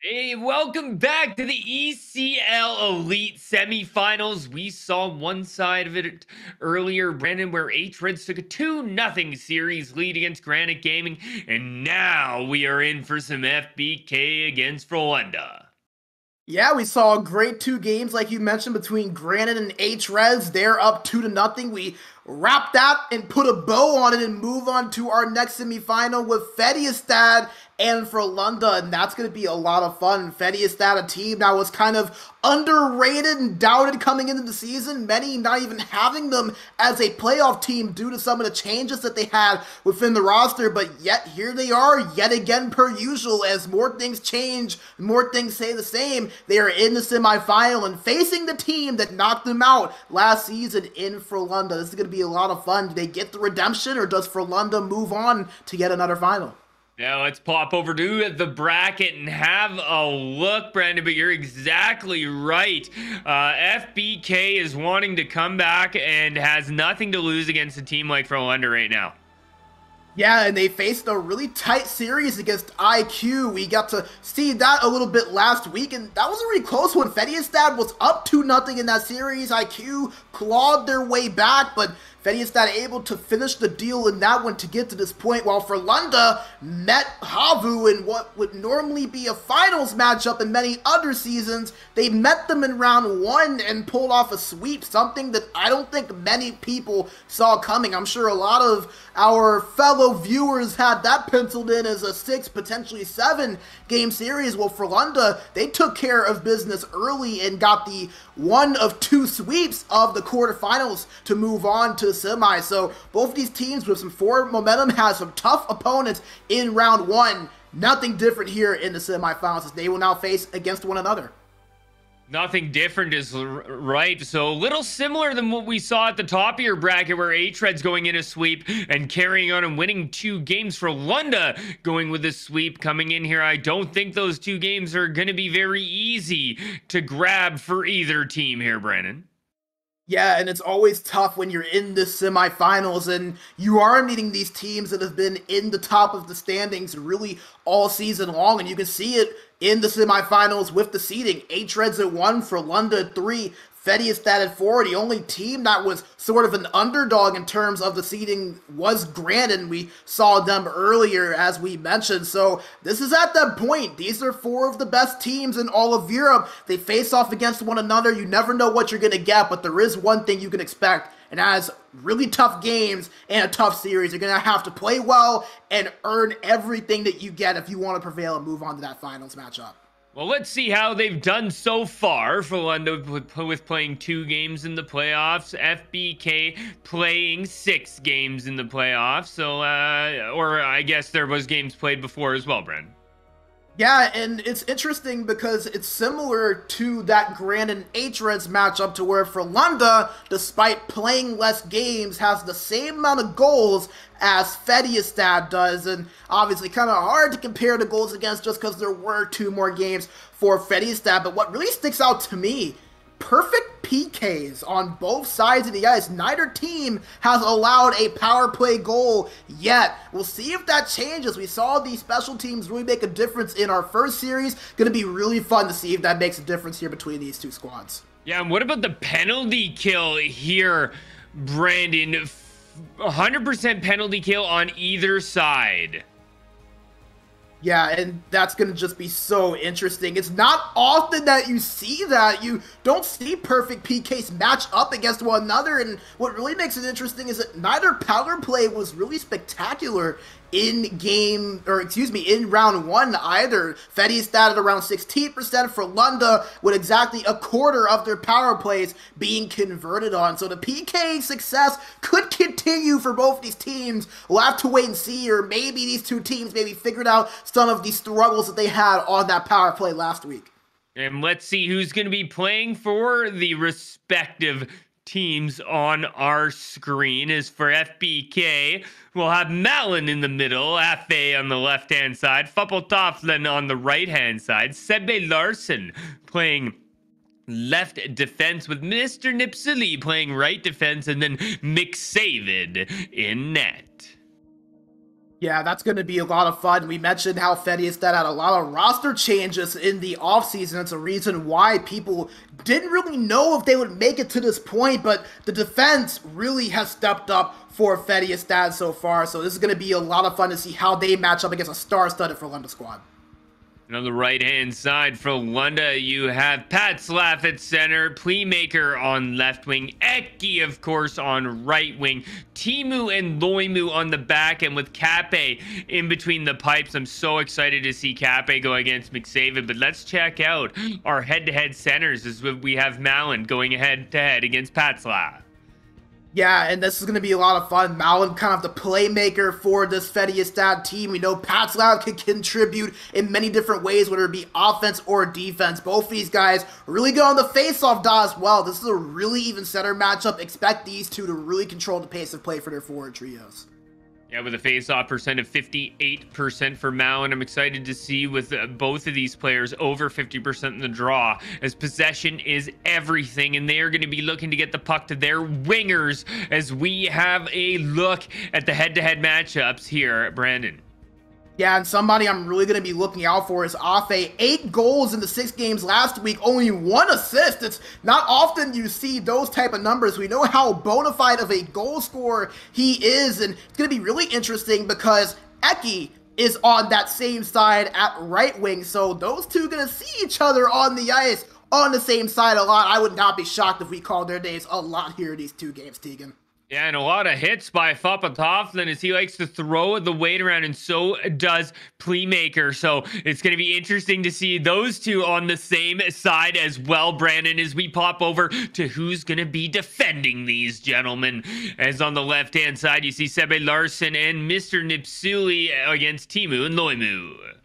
Hey, welcome back to the ECL Elite semifinals. We saw one side of it earlier, Brandon, where H Reds took a 2 0 series lead against Granite Gaming, and now we are in for some FBK against Frölunda. Yeah, we saw a great two games, like you mentioned, between Granite and H Reds. They're up two to nothing. We wrap that and put a bow on it and move on to our next semifinal with Färjestad and Frölunda, and that's going to be a lot of fun. Färjestad, a team that was kind of underrated and doubted coming into the season, many not even having them as a playoff team due to some of the changes that they had within the roster, but yet here they are, yet again per usual, as more things change, more things stay the same. They are in the semifinal and facing the team that knocked them out last season in Frölunda. This is going to be a lot of fun. Do they get the redemption, or does Frölunda move on to yet another final? Now let's pop over to the bracket and have a look, Brandon. But you're exactly right. Uh, FBK is wanting to come back and has nothing to lose against a team like Frölunda right now. Yeah, and they faced a really tight series against IQ. We got to see that a little bit last week, and that was a really close one. Färjestad was up 2 nothing in that series. IQ clawed their way back, but Färjestad able to finish the deal in that one to get to this point, while Frölunda met HAVU in what would normally be a finals matchup in many other seasons. They met them in round one and pulled off a sweep, something that I don't think many people saw coming. I'm sure a lot of our fellow viewers had that penciled in as a six, potentially seven game series. Well, Frölunda, they took care of business early and got the one of two sweeps of the quarterfinals to move on to the semi. So both these teams with some forward momentum have some tough opponents in round one. Nothing different here in the semifinals as they will now face against one another. Nothing different is right. So a little similar than what we saw at the top of your bracket where H-Red's going in a sweep and carrying on and winning two games for Lunda going with a sweep coming in here. I don't think those two games are going to be very easy to grab for either team here, Brandon. Yeah, and it's always tough when you're in the semifinals and you are meeting these teams that have been in the top of the standings really all season long, and you can see it in the semifinals with the seeding. H Reds at one Frölunda at three, Färjestad at four. The only team that was sort of an underdog in terms of the seeding was Granite, and we saw them earlier, as we mentioned. So this is at that point. These are four of the best teams in all of Europe. They face off against one another. You never know what you're going to get, but there is one thing you can expect. And that is really tough games and a tough series, you're going to have to play well and earn everything that you get if you want to prevail and move on to that finals matchup. Well, let's see how they've done so far Frölunda with playing two games in the playoffs. FBK playing six games in the playoffs. So, uh, or I guess there was games played before as well, Brent. Yeah, and it's interesting because it's similar to that Grand and H-Reds matchup to where Frölunda, despite playing less games, has the same amount of goals as Färjestad does, and obviously kind of hard to compare the goals against just because there were two more games for Färjestad, but what really sticks out to me perfect PKs on both sides of the ice. Neither team has allowed a power play goal yet. We'll see if that changes. We saw these special teams really make a difference in our first series. Going to be really fun to see if that makes a difference here between these two squads. Yeah, and what about the penalty kill here, Brandon? 100% penalty kill on either side. Yeah, and that's going to just be so interesting. It's not often that you see that. You don't see perfect PKs match up against one another, and what really makes it interesting is that neither power play was really spectacular in game, or excuse me, in round one either. Färjestad at around 16% Frölunda with exactly a quarter of their power plays being converted on. So the PK success could continue for both these teams. We'll have to wait and see, or maybe these two teams maybe figured out some of the struggles that they had on that power play last week. And let's see who's going to be playing for the respective teams on our screen is for FBK. We'll have Malin in the middle, Afe on the left hand side, Fuppeltofflin on the right hand side, Sebbe Larsen playing left defense with Mr. Nipsuli playing right defense, and then McSaven in net. Yeah, that's going to be a lot of fun. We mentioned how Färjestad had a lot of roster changes in the offseason. It's a reason why people didn't really know if they would make it to this point, but the defense really has stepped up for Färjestad so far. So this is going to be a lot of fun to see how they match up against a star-studded Frölunda squad. And on the right hand side for Frölunda, you have Patslav at center, Playmaker on left wing, Eki, of course, on right wing, Timu and Loimu on the back, and with Kape in between the pipes. I'm so excited to see Kape go against McSaven. But let's check out our head to head centers as we have Malin going head to head against Patslav. Yeah, and this is going to be a lot of fun. Malin kind of the playmaker for this Färjestad team. We know Patslav can contribute in many different ways, whether it be offense or defense. Both of these guys really good on the face-off dot as well. This is a really even center matchup. Expect these two to really control the pace of play for their forward trios. Yeah, with a face-off percent of 58% for Mao, and I'm excited to see with uh, both of these players over 50% in the draw, as possession is everything, and they are going to be looking to get the puck to their wingers as we have a look at the head-to-head matchups here, Brandon. Yeah, and somebody I'm really going to be looking out for is Afe. Eight goals in the six games last week, only one assist. It's not often you see those type of numbers. We know how bona fide of a goal scorer he is, and it's going to be really interesting because Eki is on that same side at right wing, so those two going to see each other on the ice on the same side a lot. I would not be shocked if we called their names a lot here in these two games, Tegan. Yeah, and a lot of hits by Foppa as he likes to throw the weight around, and so does Playmaker. So it's going to be interesting to see those two on the same side as well, Brandon, as we pop over to who's going to be defending these gentlemen. As on the left hand side, you see Sebe Larson and Mr. Nipsuli against Timu and Loimu.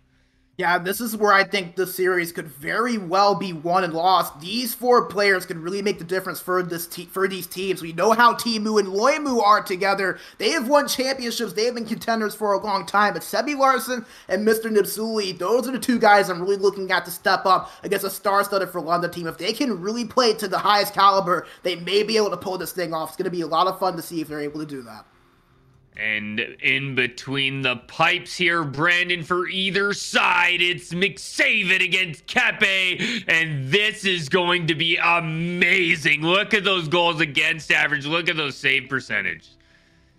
Yeah, this is where I think the series could very well be won and lost. These four players could really make the difference for this te- for these teams. We know how Teemu and Loimu are together. They have won championships. They have been contenders for a long time. But Sebi Larson and Mr. Nipsuli, those are the two guys I'm really looking at to step up against a star-studded Frölunda team. If they can really play to the highest caliber, they may be able to pull this thing off. It's going to be a lot of fun to see if they're able to do that. And in between the pipes here, Brandon, for either side, it's McSaven against Kape. And this is going to be amazing. Look at those goals against average. Look at those save percentage.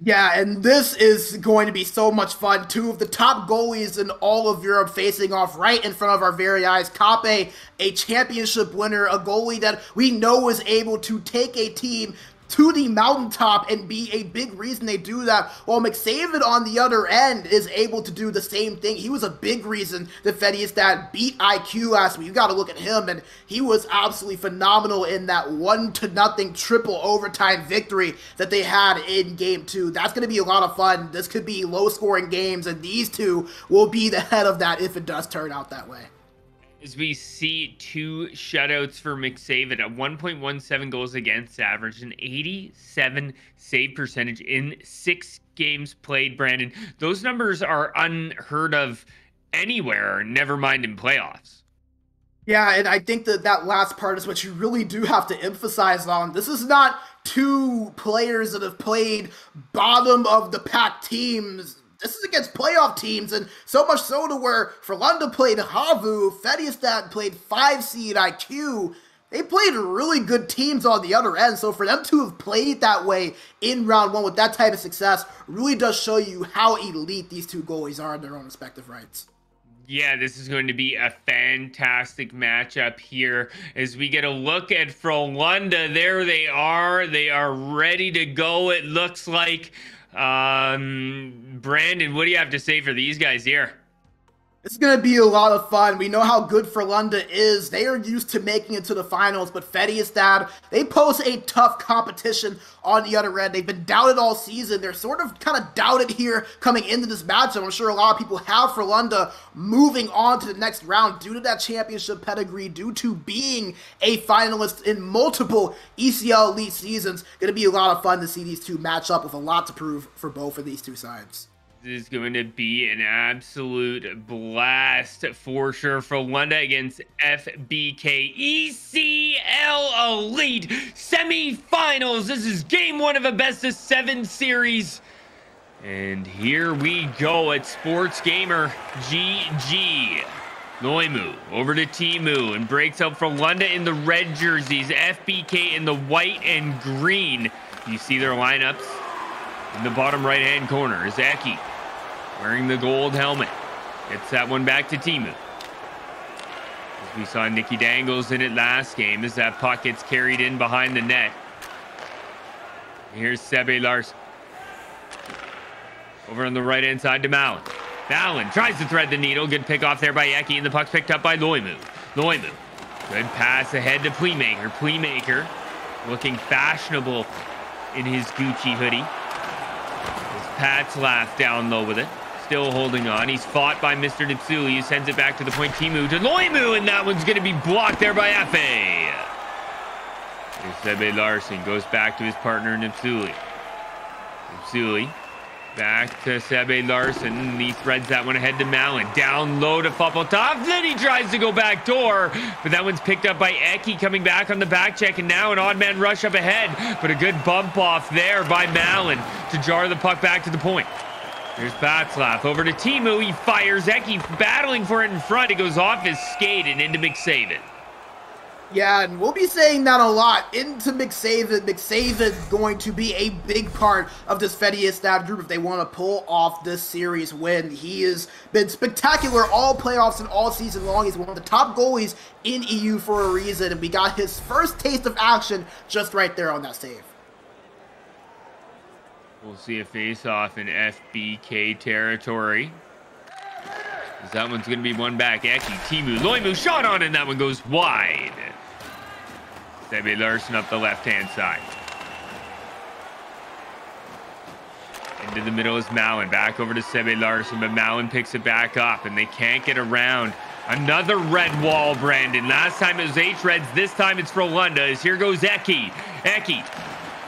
Yeah, and this is going to be so much fun. Two of the top goalies in all of Europe facing off right in front of our very eyes. Kape, a championship winner, a goalie that we know is able to take a team to the mountaintop and be a big reason they do that. While McSaven on the other end is able to do the same thing. He was a big reason that Färjestad beat IQ last week. You got to look at him, and he was absolutely phenomenal in that one to nothing triple overtime victory that they had in game two. That's going to be a lot of fun. This could be low scoring games, and these two will be the head of that if it does turn out that way as we see two shutouts for McSaven at 1.17 goals against average, an 87 save percentage in six games played. Brandon, those numbers are unheard of anywhere, never mind in playoffs. Yeah, and I think that that last part is what you really do have to emphasize on. This is not two players that have played bottom of the pack teams this is against playoff teams, and so much so to where Frölunda played Havu, Färjestad played 5 seed IQ. They played really good teams on the other end, so for them to have played that way in round one with that type of success really does show you how elite these two goalies are in their own respective rights. Yeah, this is going to be a fantastic matchup here as we get a look at Frölunda. There they are. They are ready to go, it looks like. Um, Brandon, what do you have to say for these guys here? It's going to be a lot of fun. We know how good Frölunda is. They are used to making it to the finals, but Färjestad, they pose a tough competition on the other end. They've been doubted all season. They're sort of kind of doubted here coming into this matchup. I'm sure a lot of people have Frölunda moving on to the next round due to that championship pedigree, due to being a finalist in multiple ECL Elite seasons. Going to be a lot of fun to see these two match up with a lot to prove for both of these two sides is going to be an absolute blast for sure Frölunda against FBK ECL Elite semifinals. This is game one of a best of seven series. And here we go at Sports Gamer GG. Loimu over to Teemu and breaks up for Lunda in the red jerseys, FBK in the white and green. You see their lineups in the bottom right hand corner is wearing the gold helmet. Gets that one back to Timu. As we saw Nikki Dangles in it last game as that puck gets carried in behind the net. Here's Sebe Larson. Over on the right hand side to Malin. Malin tries to thread the needle. Good pick off there by Eki, and the puck's picked up by Loimu. Loimu. Good pass ahead to Playmaker. Playmaker looking fashionable in his Gucci hoodie. His Pat's laugh down low with it. Still holding on. He's fought by Mr. Nipsuli, who sends it back to the point. Teemu to Loimu, and that one's going to be blocked there by Efe. Sebe Larson goes back to his partner, Nipsuli. Nipsuli Back to Sebe Larson. He threads that one ahead to Malin. Down low to Fopotov. Then he tries to go back door. But that one's picked up by Eki coming back on the back check. And now an odd man rush up ahead. But a good bump off there by Malin to jar the puck back to the point. Here's Patslav over to Teemu. He fires Eki battling for it in front. It goes off his skate and into McSaven. Yeah, and we'll be saying that a lot into McSaven. McSaven going to be a big part of this Färjestad group if they want to pull off this series win. He has been spectacular all playoffs and all season long. He's one of the top goalies in EU for a reason, and we got his first taste of action just right there on that save. We'll see a face-off in FBK territory. That one's going to be one back. Eki, Teemu, Loimu, shot on, and that one goes wide. Sebe Larson up the left-hand side. Into the middle is Malin. Back over to Sebe Larson, but Malin picks it back up, and they can't get around. Another red wall, Brandon. Last time it was H-Reds. This time it's Frölunda. As here goes Eki. Eki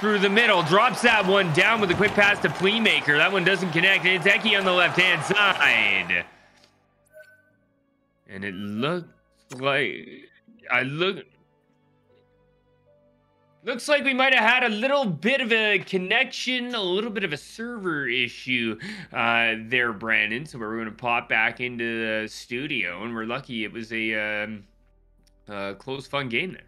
through the middle. Drops that one down with a quick pass to Playmaker. That one doesn't connect. It's Eki on the left-hand side. And it looks like... I look... Looks like we might have had a little bit of a connection, a little bit of a server issue uh, there, Brandon. So we're going to pop back into the studio, and we're lucky it was a um, uh, close, fun game there.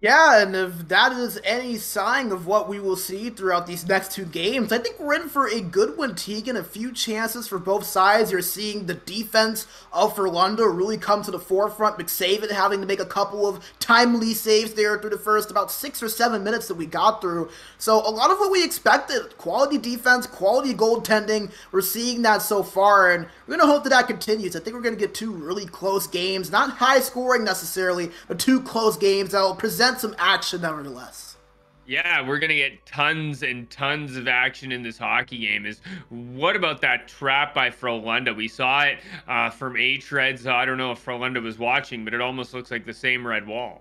Yeah, and if that is any sign of what we will see throughout these next two games, I think we're in for a good one, Tegan. A few chances for both sides. You're seeing the defense of Frölunda really come to the forefront. McSaven having to make a couple of timely saves there through the first about six or seven minutes that we got through. So a lot of what we expected. Quality defense, quality goaltending. We're seeing that so far, and we're going to hope that that continues. I think we're going to get two really close games. Not high scoring necessarily, but two close games that will present some action nevertheless. Yeah, we're gonna get tons and tons of action in this hockey game. Is what about that trap by Frölunda? We saw it uh, from H Reds. I don't know if Frölunda was watching, but it almost looks like the same red wall.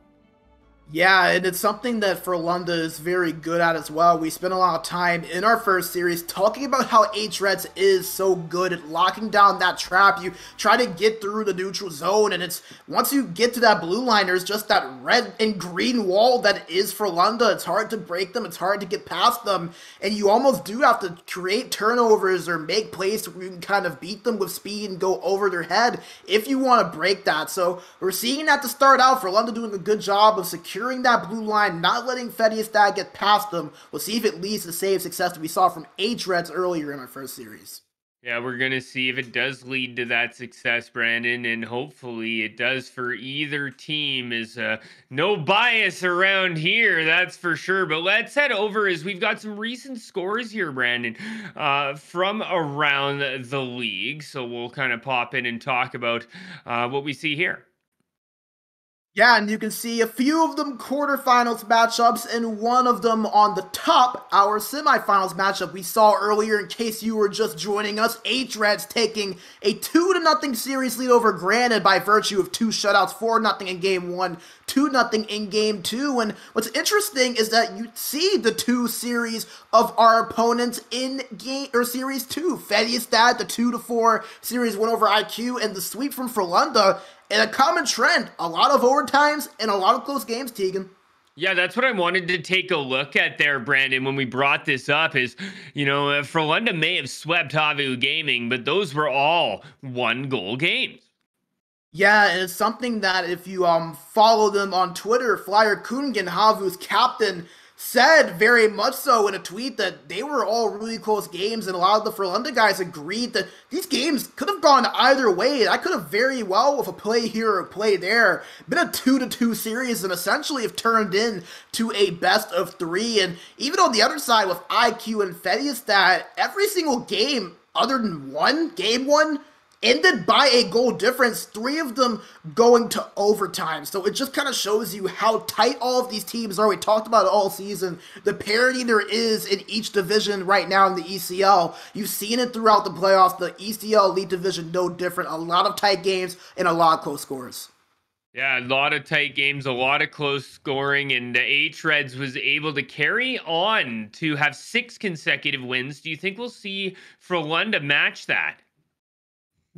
Yeah, and it's something that Frölunda is very good at as well. We spent a lot of time in our first series talking about how H-Reds is so good at locking down that trap. You try to get through the neutral zone, and it's once you get to that blue line, there's just that red and green wall that is Frölunda. It's hard to break them, it's hard to get past them, and you almost do have to create turnovers or make plays where you can kind of beat them with speed and go over their head if you want to break that. So we're seeing that to start out. Frölunda doing a good job of securing securing that blue line, not letting Färjestad get past them. We'll see if it leads to the save success that we saw from H-Reds earlier in our first series. Yeah, we're going to see if it does lead to that success, Brandon, and hopefully it does for either team. Is uh, no bias around here, that's for sure. But let's head over as we've got some recent scores here, Brandon, uh, from around the league. So we'll kind of pop in and talk about uh, what we see here. Yeah, and you can see a few of them quarterfinals matchups and one of them on the top, our semifinals matchup we saw earlier in case you were just joining us. H-Reds taking a 2 to nothing series lead over Granite by virtue of two shutouts, 4 nothing in game 1, 2 nothing in game 2. And what's interesting is that you see the two series of our opponents in game or series 2. Färjestad, the 2 to 4 series win over IQ and the sweep from Frölunda and a common trend, a lot of overtimes and a lot of close games, Tegan. Yeah, that's what I wanted to take a look at there, Brandon, when we brought this up is, you know, uh, Frölunda may have swept Havu Gaming, but those were all one goal games. Yeah, and it's something that if you um follow them on Twitter, Flyer Kungen, Havu's captain, said very much so in a tweet that they were all really close games, and a lot of the Frölunda guys agreed that these games could have gone either way. I could have very well, with a play here or a play there, been a two to two series, and essentially have turned in to a best of three. And even on the other side with IQ and Färjestad, every single game other than one game one ended by a goal difference, three of them going to overtime. So it just kind of shows you how tight all of these teams are. We talked about it all season. The parity there is in each division right now in the ECL. You've seen it throughout the playoffs. The ECL Elite Division, no different. A lot of tight games and a lot of close scores. Yeah, a lot of tight games, a lot of close scoring, and the H Reds was able to carry on to have six consecutive wins. Do you think we'll see Frölunda match that?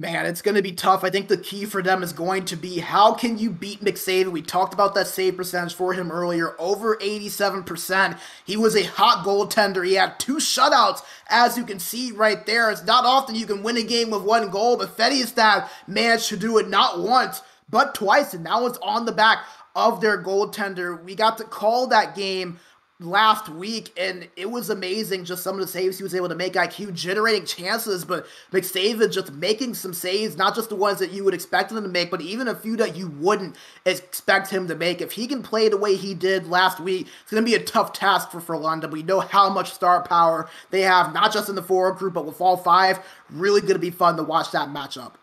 Man, it's going to be tough. I think the key for them is going to be how can you beat McSaven? We talked about that save percentage for him earlier, over 87%. He was a hot goaltender. He had two shutouts, as you can see right there. It's not often you can win a game with one goal, but Färjestad managed to do it not once, but twice, and now it's on the back of their goaltender. We got to call that game last week, and it was amazing just some of the saves he was able to make. IQ generating chances, but McSaven just making some saves, not just the ones that you would expect him to make, but even a few that you wouldn't expect him to make. If he can play the way he did last week, it's going to be a tough task for Frölunda. We know how much star power they have, not just in the forward group, but with all five. Really going to be fun to watch that matchup.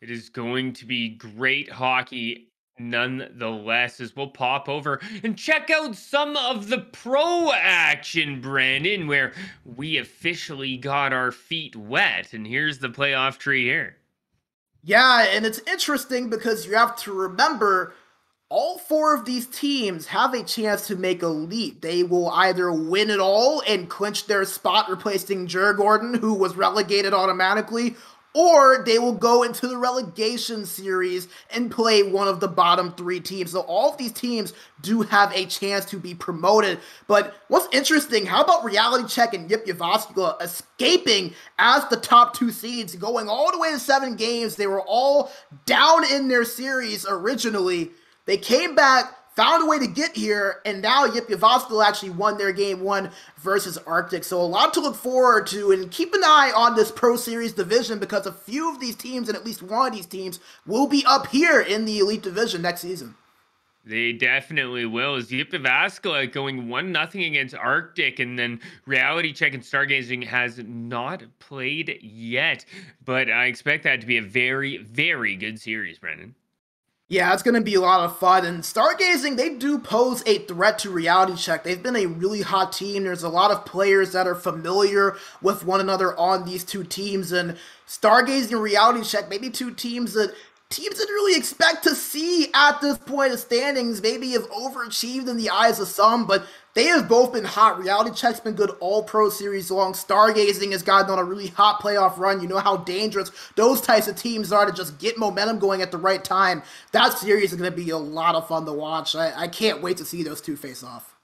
It is going to be great hockey nonetheless as we'll pop over and check out some of the pro action brandon where we officially got our feet wet and here's the playoff tree here yeah and it's interesting because you have to remember all four of these teams have a chance to make a leap. They will either win it all and clinch their spot, replacing Djurgården, who was relegated automatically, or they will go into the relegation series and play one of the bottom three teams. So all of these teams do have a chance to be promoted. But what's interesting, how about Reality Check and JYP Jyväskylä escaping as the top two seeds, going all the way to seven games? They were all down in their series originally. They came back, found a way to get here, and now JYP Jyväskylä actually won their game one versus Arctic. So a lot to look forward to, and keep an eye on this Pro Series division because a few of these teams, and at least one of these teams, will be up here in the Elite Division next season. They definitely will. JYP Jyväskylä going one nothing against Arctic, and then Reality Check and Stargazing has not played yet, but I expect that to be a very, very good series, Brendan. Yeah, it's going to be a lot of fun. And Stargazing, they do pose a threat to Reality Check. They've been a really hot team. There's a lot of players that are familiar with one another on these two teams. And Stargazing and Reality Check, maybe two teams that teams didn't really expect to see at this point of standings. Maybe have overachieved in the eyes of some, but they have both been hot. Reality Check's been good all pro series long. Stargazing has gotten on a really hot playoff run. You know how dangerous those types of teams are to just get momentum going at the right time. That series is going to be a lot of fun to watch. I, I can't wait to see those two face off.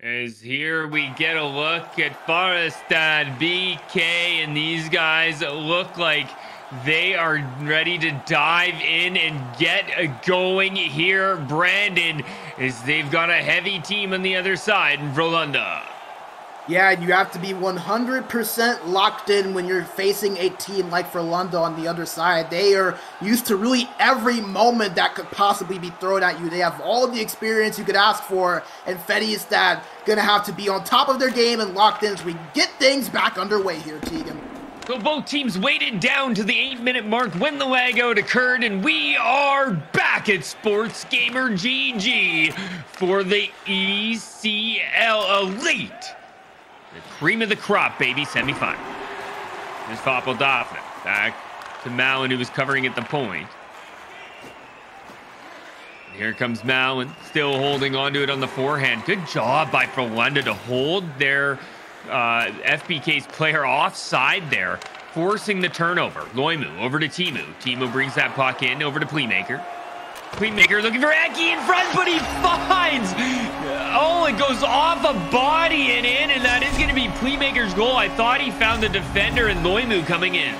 As here we get a look at Färjestad BK, and these guys look like they are ready to dive in and get going here, Brandon, as they've got a heavy team on the other side in Frölunda. Yeah, and you have to be 100% locked in when you're facing a team like Frölunda on the other side. They are used to really every moment that could possibly be thrown at you. They have all the experience you could ask for, and Fetty is that gonna have to be on top of their game and locked in as we get things back underway here, Tegan. So both teams waited down to the eight minute mark when the lagout occurred, and we are back at Sports Gamer GG for the ECL Elite. The cream of the crop, baby, semifinal. This Papadopoulos back to Malin, who was covering at the point. And here comes Malin, still holding onto it on the forehand. Good job by Frölunda to hold their uh, FBK's player offside there, forcing the turnover. Loimu over to Timu. Timu brings that puck in over to Playmaker. Playmaker looking for Eki in front, but he finds. Oh, it goes off a body and in, and that is going to be Playmaker's goal. I thought he found the defender and Loimu coming in.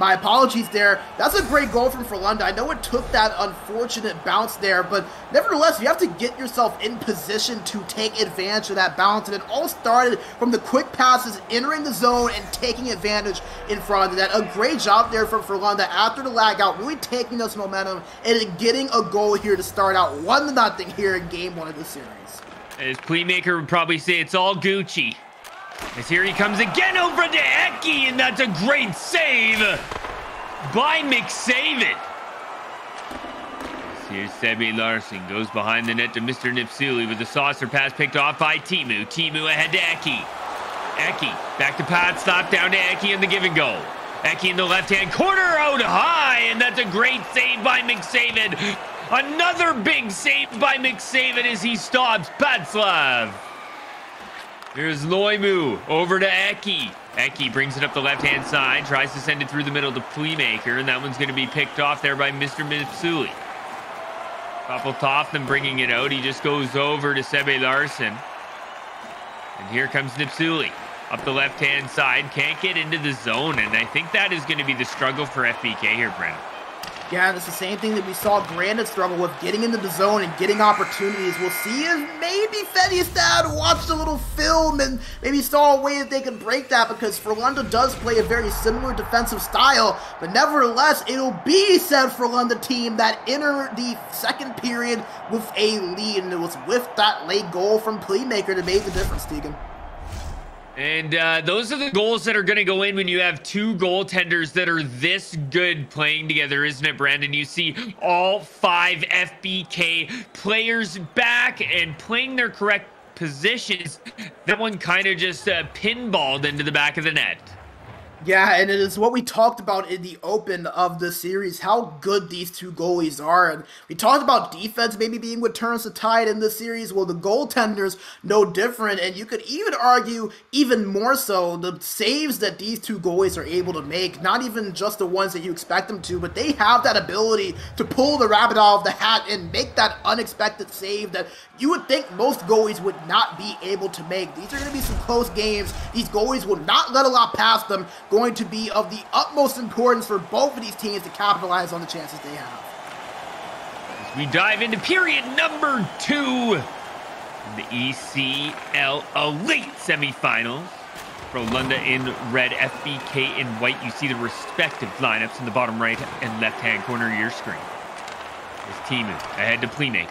My apologies there. That's a great goal from Frölunda. I know it took that unfortunate bounce there, but nevertheless, you have to get yourself in position to take advantage of that bounce. And it all started from the quick passes, entering the zone, and taking advantage in front of that. A great job there from Frölunda after the lag out, really taking this momentum and getting a goal here to start out 1 nothing here in game one of the series. As Playmaker would probably say, it's all Gucci. As here he comes again over to Eki, and that's a great save by McSaven. Here's Sebe Larson, goes behind the net to Mr. Nipsuli with the saucer pass picked off by Timu. Timu ahead to Eki. Eki, back to Pat, stop down to Eki in the give and go. Eki in the left-hand corner, out high, and that's a great save by McSaven. Another big save by McSaven as he stops Patslav. Here's Loimu over to Eki. Eki brings it up the left-hand side, tries to send it through the middle to Playmaker, and that one's going to be picked off there by Mr. Nipsuli. Papeltoff bringing it out. He just goes over to Sebe Larson. And here comes Nipsuli. Up the left-hand side, can't get into the zone, and I think that is going to be the struggle for FBK here, Brent. Yeah, it's the same thing that we saw Granite struggle with getting into the zone and getting opportunities. We'll see if maybe Färjestad watched a little film and maybe saw a way that they could break that because Frölunda does play a very similar defensive style. But nevertheless, it'll be said Frölunda team that enter the second period with a lead. And it was with that late goal from Playmaker that made the difference, Tegan. And uh, those are the goals that are going to go in when you have two goaltenders that are this good playing together, isn't it, Brandon? You see all five FBK players back and playing their correct positions. That one kind of just uh, pinballed into the back of the net. Yeah, and it is what we talked about in the open of the series, how good these two goalies are. And we talked about defense maybe being what turns the tide in this series. Well, the goaltenders, no different. And you could even argue, even more so, the saves that these two goalies are able to make, not even just the ones that you expect them to, but they have that ability to pull the rabbit out of the hat and make that unexpected save that you would think most goalies would not be able to make. These are going to be some close games. These goalies will not let a lot past them going to be of the utmost importance for both of these teams to capitalize on the chances they have. As we dive into period number two, the ECL Elite semifinals. Frölunda in red, FBK in white. You see the respective lineups in the bottom right and left-hand corner of your screen. This team ahead to Playmaker.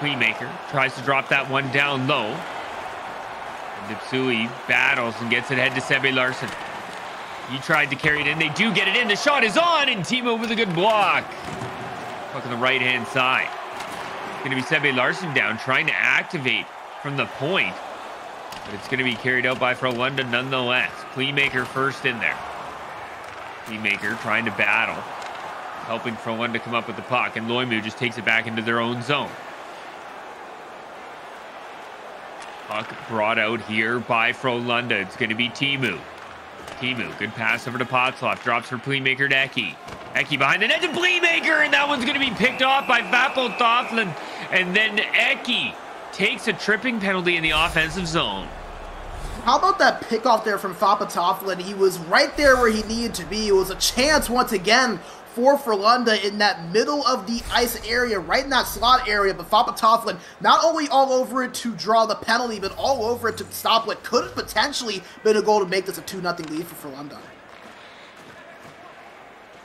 Playmaker tries to drop that one down low. Nipsuli battles and gets it ahead to Sebe Larson. He tried to carry it in. They do get it in. The shot is on, and Timo with a good block. Puck on the right-hand side. It's going to be Sebe Larson down, trying to activate from the point. But it's going to be carried out by Frölunda nonetheless. Playmaker first in there. Playmaker trying to battle. Helping Frölunda come up with the puck. And Loimu just takes it back into their own zone. Puck brought out here by Frölunda. It's going to be Timu. Timu, good pass over to Patslav. Drops for Playmaker to Eki. Eki behind the net to Playmaker, and that one's going to be picked off by Vapel Thoughlin. And then Eki takes a tripping penalty in the offensive zone. How about that pickoff there from Fapatoflin? He was right there where he needed to be. It was a chance once again for Frölunda in that middle of the ice area, right in that slot area. But Fapatoflin not only all over it to draw the penalty, but all over it to stop what could have potentially been a goal to make this a 2 0 lead for Frölunda.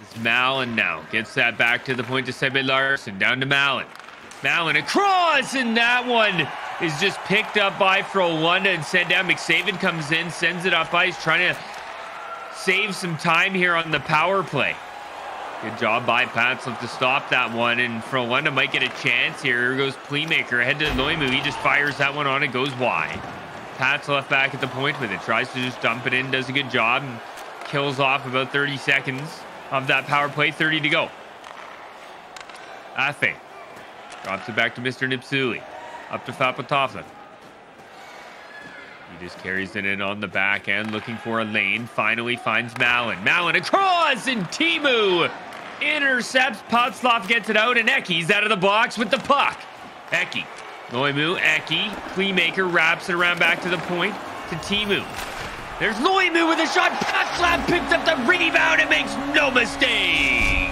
It's Malin now. Gets that back to the point to Sebe Larson. Down to Malin. Malin across, and that one is just picked up by Frölunda and sent down. McSaven comes in, sends it up ice, trying to save some time here on the power play. Good job by Patslav to stop that one, and Frölunda might get a chance here. Here goes Playmaker ahead to Loimu. He just fires that one on. It goes wide. Pat's left back at the point with it. Tries to just dump it in, does a good job, and kills off about 30 seconds of that power play. 30 to go. Afe drops it back to Mr. Nipsuli. Up to Fapotoflin. He just carries it in on the back end, looking for a lane. Finally finds Malin. Malin across, and Teemu intercepts. Patslav gets it out, and Eki's out of the box with the puck. Eki. Loimu, Eki, Playmaker wraps it around back to the point to Teemu. There's Loimu with a shot. Patslav picks up the rebound and makes no mistake.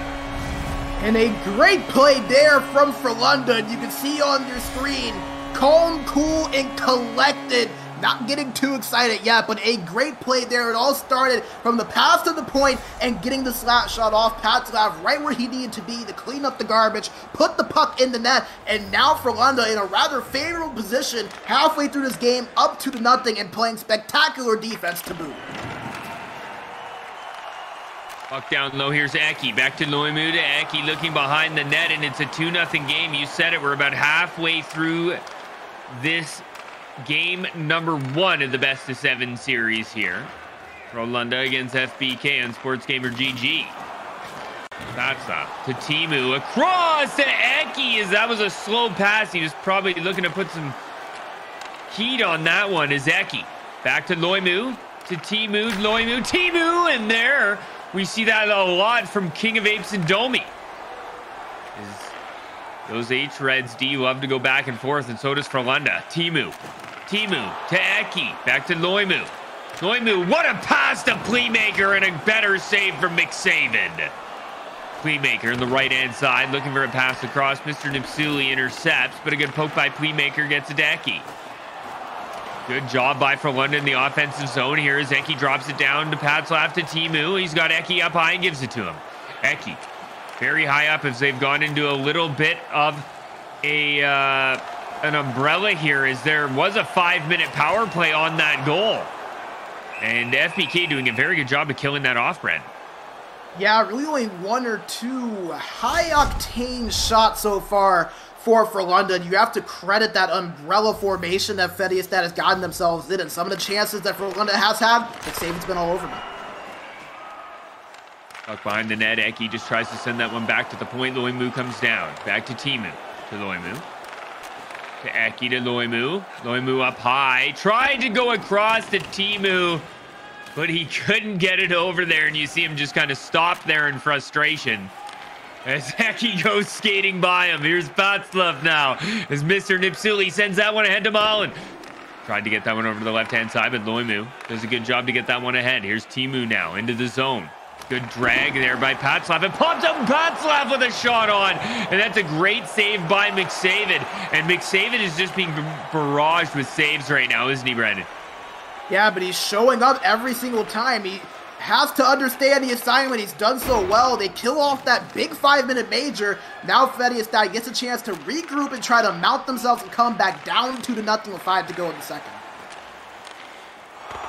And a great play there from Frölunda. You can see on your screen, calm, cool, and collected not getting too excited yet, but a great play there. It all started from the pass to the point and getting the slap shot off Patslav right where he needed to be to clean up the garbage, put the puck in the net, and now Frölunda in a rather favorable position halfway through this game, up to the nothing and playing spectacular defense to boot. Puck down low. Here's Eki. Back to Loimuda. Eki looking behind the net, and it's a 2 0 game. You said it. We're about halfway through this game number one of the best of seven series here. Frölunda against FBK on Sports Gamer GG. That's up to Timu across to Eki as that was a slow pass. He was probably looking to put some heat on that one. Is Eki back to Loimu to Timu, Loimu, Timu, and there we see that a lot from King of Apes and Domi. Those H Reds D love to go back and forth, and so does Frölunda. Teemu Teemu to Eki. Back to Loimu. Loimu, what a pass to Playmaker and a better save from McSaven. Playmaker in the right-hand side looking for a pass across. Mr. Nipsuli intercepts, but a good poke by Playmaker gets a Eki. Good job by Frölunda in the offensive zone. Here as Eki drops it down to Patslav to Teemu. He's got Eki up high and gives it to him. Eki very high up as they've gone into a little bit of a... Uh, an umbrella here as there was a five minute power play on that goal. And FBK doing a very good job of killing that off, Brent. Yeah, really only one or two high octane shots so far for Frölunda. You have to credit that umbrella formation that Färjestad has gotten themselves in, and some of the chances that Frölunda has had, McSaven's been all over them. Puck behind the net, Eki just tries to send that one back to the point. Loimu comes down. Back to Teemu. To Loimu to Eki to Loimu. Loimu up high. Tried to go across to Timu, but he couldn't get it over there. And you see him just kind of stop there in frustration. As Eki goes skating by him. Here's Patslav now. As Mr. Nipsuli sends that one ahead to Malin. Tried to get that one over to the left-hand side, but Loimu does a good job to get that one ahead. Here's Timu now into the zone. Good drag there by Patslav. It pops up Patslav with a shot on. And that's a great save by McSaven. And McSaven is just being barraged with saves right now, isn't he, Brandon? Yeah, but he's showing up every single time. He has to understand the assignment. He's done so well. They kill off that big five-minute major. Now Färjestad gets a chance to regroup and try to mount themselves and come back down two to nothing with five to go in the second.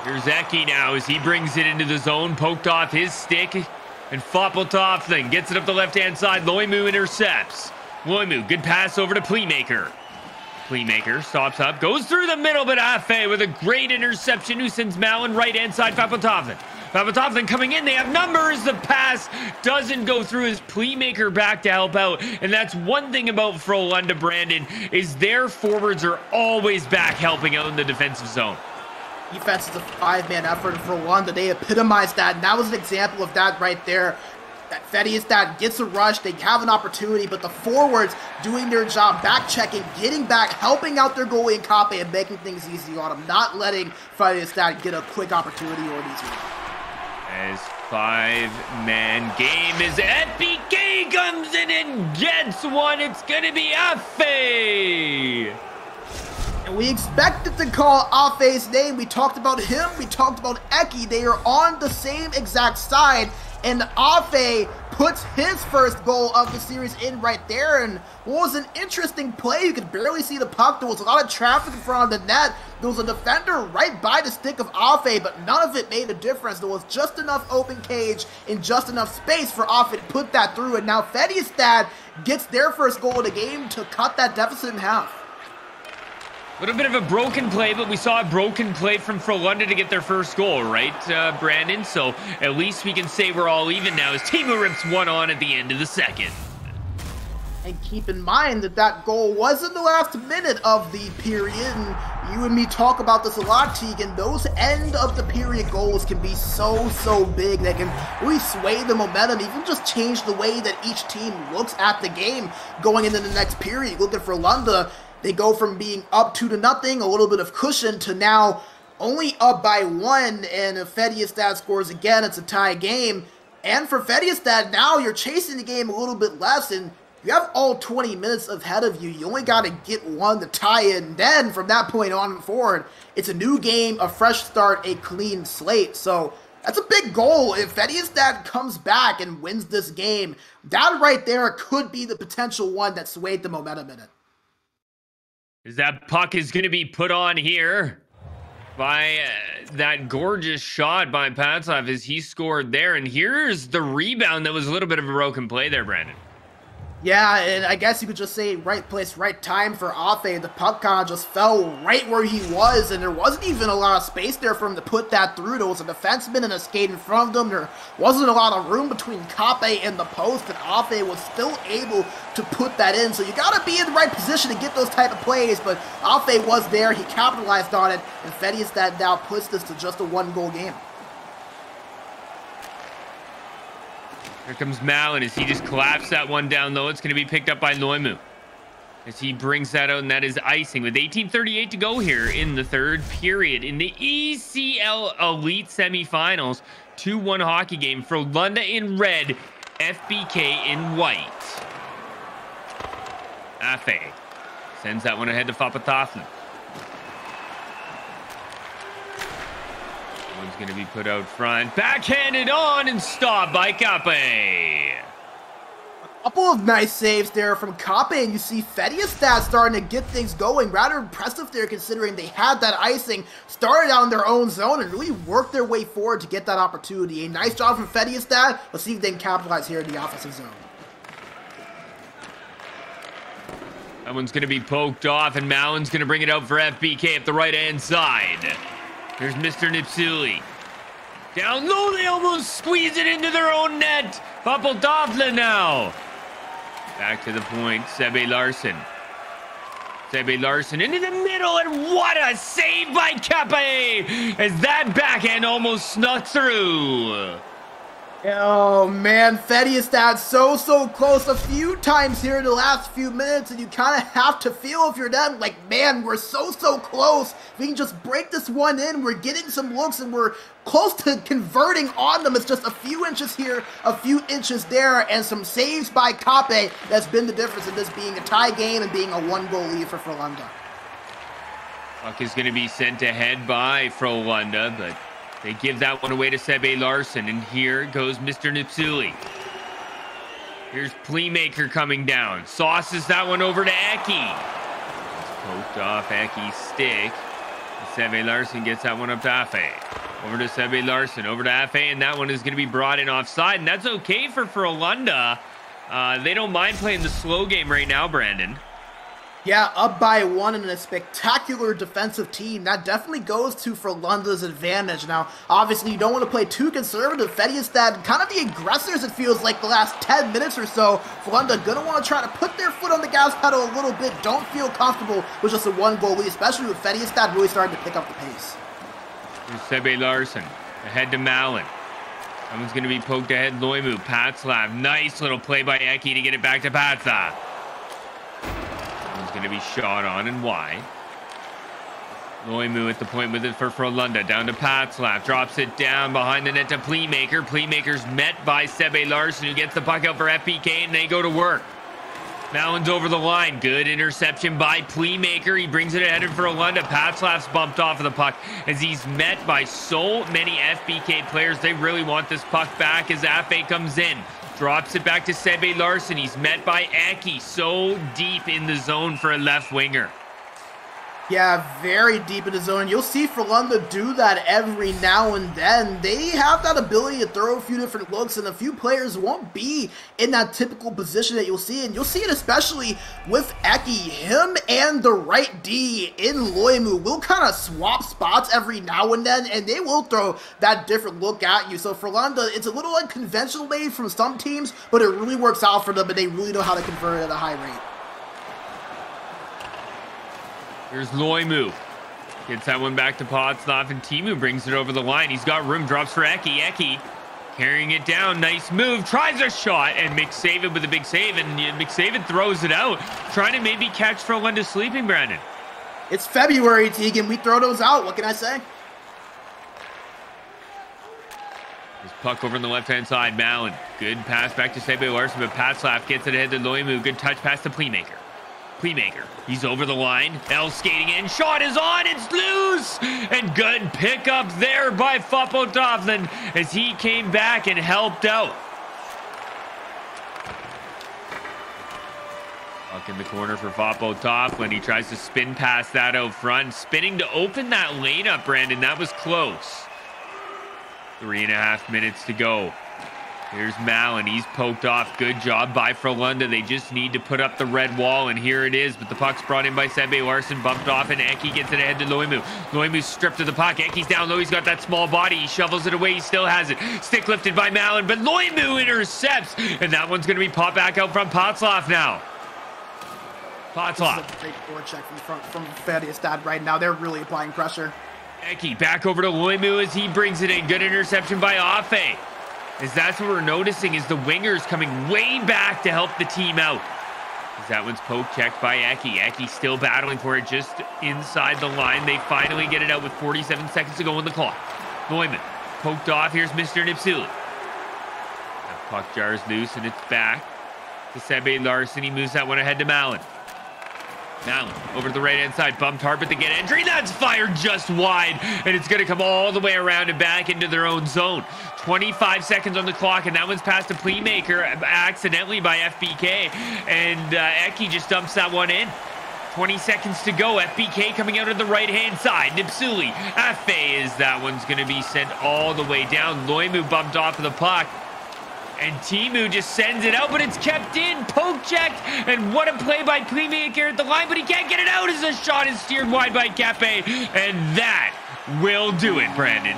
Here's Eki now as he brings it into the zone, poked off his stick, and Fopeltov then gets it up the left-hand side. Loimu intercepts. Loimu, good pass over to Playmaker. Playmaker stops up, goes through the middle, but Afe with a great interception who sends Malin right-hand side, Papatovin. Papatovin coming in, they have numbers. The pass doesn't go through his Playmaker back to help out. And that's one thing about Frölunda, Brandon, is their forwards are always back helping out in the defensive zone defense is a five-man effort for one that they epitomized that, and that was an example of that right there. That Färjestad gets a rush, they have an opportunity, but the forwards doing their job, back checking, getting back, helping out their goalie and Kape and making things easy on them, not letting Färjestad get a quick opportunity or an easy one. As five-man game is FBK comes in and gets one. It's going to be Afe. And we expected to call Afe's name. We talked about him. We talked about Eki. They are on the same exact side. And Afe puts his first goal of the series in right there. And what was an interesting play. You could barely see the puck. There was a lot of traffic in front of the net. There was a defender right by the stick of Afe, but none of it made a difference. There was just enough open cage and just enough space for Afe to put that through. And now Färjestad gets their first goal of the game to cut that deficit in half. A little bit of a broken play, but we saw a broken play from Frölunda to get their first goal, right, uh, Brandon? So at least we can say we're all even now as Teemu rips one on at the end of the second. And keep in mind that that goal was in the last minute of the period. And you and me talk about this a lot, Tegan. Those end of the period goals can be so, so big. They can really sway the momentum, even just change the way that each team looks at the game going into the next period. Looking for Lunda, they go from being up two to nothing, a little bit of cushion, to now only up by one. And if Färjestad scores again, it's a tie game. And for Färjestad, now you're chasing the game a little bit less and you have all 20 minutes ahead of you. You only got to get one to tie. And then from that point on forward, it's a new game, a fresh start, a clean slate. So that's a big goal. If Färjestad comes back and wins this game, that right there could be the potential one that swayed the momentum in it. As that puck is going to be put on here by uh, that gorgeous shot by Patslav as he scored there. And here's the rebound that was a little bit of a broken play there, Brandon. Yeah, and I guess you could just say right place, right time for Afe. The puck kind of just fell right where he was, and there wasn't even a lot of space there for him to put that through. There was a defenseman and a skate in front of them. There wasn't a lot of room between Kape and the post, and Afe was still able to put that in. So you got to be in the right position to get those type of plays, but Afe was there. He capitalized on it, and Färjestad now puts this to just a one-goal game. Here comes Malin as he just collapsed that one down low. It's going to be picked up by Loimu. As he brings that out, and that is icing with 18.38 to go here in the third period. In the ECL Elite semifinals, 2-1 hockey game Frölunda in red, FBK in white. Afe sends that one ahead to Fapataflin. One's going to be put out front. Backhanded on and stopped by Kape. A couple of nice saves there from Kape, and you see Färjestad starting to get things going. Rather impressive there considering they had that icing, started out in their own zone, and really worked their way forward to get that opportunity. A nice job from Färjestad. Let's see if they can capitalize here in the offensive zone. That one's going to be poked off, and Malin's going to bring it out for FBK at the right-hand side. Here's Mr. Nipsuli. Down low, they almost squeeze it into their own net. Papeldovla now. Back to the point, Sebe Larson. Sebe Larson into the middle, and what a save by Kape as that backhand almost snuck through. Oh man, Färjestad so, so close a few times here in the last few minutes, and you kind of have to feel if you're them, like, man, we're so, so close. We can just break this one in. We're getting some looks, and we're close to converting on them. It's just a few inches here, a few inches there, and some saves by Kape that's been the difference in this being a tie game and being a one-goal lead for Frölunda. Puck is going to be sent ahead by Frölunda, but they give that one away to Sebe Larson, and here goes Mr. Nipsuli. Here's Playmaker coming down. Sauces that one over to Eki. Poked off Eki's stick. Sebe Larson gets that one up to Afe. Over to Sebe Larson, over to Afe, and that one is going to be brought in offside, and that's okay for Frölunda. Uh, they don't mind playing the slow game right now, Brandon. Yeah, up by one in a spectacular defensive team. That definitely goes to Frölunda's advantage. Now, obviously, you don't want to play too conservative. Färjestad, kind of the aggressors, it feels like, the last 10 minutes or so. Frölunda going to want to try to put their foot on the gas pedal a little bit. Don't feel comfortable with just a one-goal lead, especially with Färjestad really starting to pick up the pace. Sebe Larson, ahead to Malin. Someone's going to be poked ahead. Loimu, Patslav. Nice little play by Eki to get it back to Patslav to be shot on and wide. Loimu at the point with it for Frölunda. Down to Patslav. Drops it down behind the net to Playmaker. Playmaker's met by Sebe Larson, who gets the puck out for FBK, and they go to work. Malin's over the line. Good interception by Playmaker. He brings it ahead of Frölunda. Patslav's bumped off of the puck as he's met by so many FBK players. They really want this puck back as Afe comes in. Drops it back to Sebe Larson. He's met by Eki so deep in the zone for a left winger. Yeah, very deep in the zone. You'll see Frölunda do that every now and then. They have that ability to throw a few different looks, and a few players won't be in that typical position that you'll see. And you'll see it especially with Eki. Him and the right D in Loimu will kind of swap spots every now and then, and they will throw that different look at you. So Frölunda, it's a little unconventional maybe from some teams, but it really works out for them, and they really know how to convert it at a high rate. Here's Loimu. Gets that one back to Patslav, and Teemu brings it over the line. He's got room, drops for Eki. Eki carrying it down. Nice move. Tries a shot, and McSaven with a big save, and McSaven throws it out. Trying to maybe catch Frölunda sleeping, Brandon. It's February, Tegan. We throw those out. What can I say? This puck over on the left-hand side. Malin. Good pass back to Sebe Larson, but Patslav gets it ahead to Loimu. Good touch pass to Playmaker. Playmaker. He's over the line. L skating in. Shot is on. It's loose. And good pickup there by Fopotov then as he came back and helped out. In the corner for Fopotov when he tries to spin past that out front. Spinning to open that lane up, Brandon. That was close. Three and a half minutes to go. Here's Malin. He's poked off. Good job by Frölunda. They just need to put up the red wall, and here it is. But the puck's brought in by Sebe Larson. Bumped off, and Eki gets it ahead to Loimu. Loimu's stripped of the puck. Eki's down low. He's got that small body. He shovels it away. He still has it. Stick lifted by Malin, but Loimu intercepts. And that one's going to be popped back out from Patslav now. Patslav. Great check from, from Färjestad right now. They're really applying pressure. Eki back over to Loimu as he brings it in. Good interception by Afe. As that's what we're noticing is the wingers coming way back to help the team out. As that one's poke checked by Eki. Eki still battling for it just inside the line. They finally get it out with 47 seconds to go in the clock. Neumann poked off. Here's Mr. Nipsuli. That puck jars loose and it's back to Sebe Larson. He moves that one ahead to Malin. Malin over to the right hand side, bumped hard, but they get entry. That's fired just wide, and it's going to come all the way around and back into their own zone. 25 seconds on the clock, and that one's passed to Playmaker accidentally by FBK, and uh, Eki just dumps that one in. 20 seconds to go. FBK coming out of the right hand side. Nipsuli. Afe is that one's going to be sent all the way down. Loimu bumped off of the puck. And Teemu just sends it out, but it's kept in. Poke checked. And what a play by Playmaker at the line, but he can't get it out as the shot is steered wide by Cafe. And that will do it, Brandon.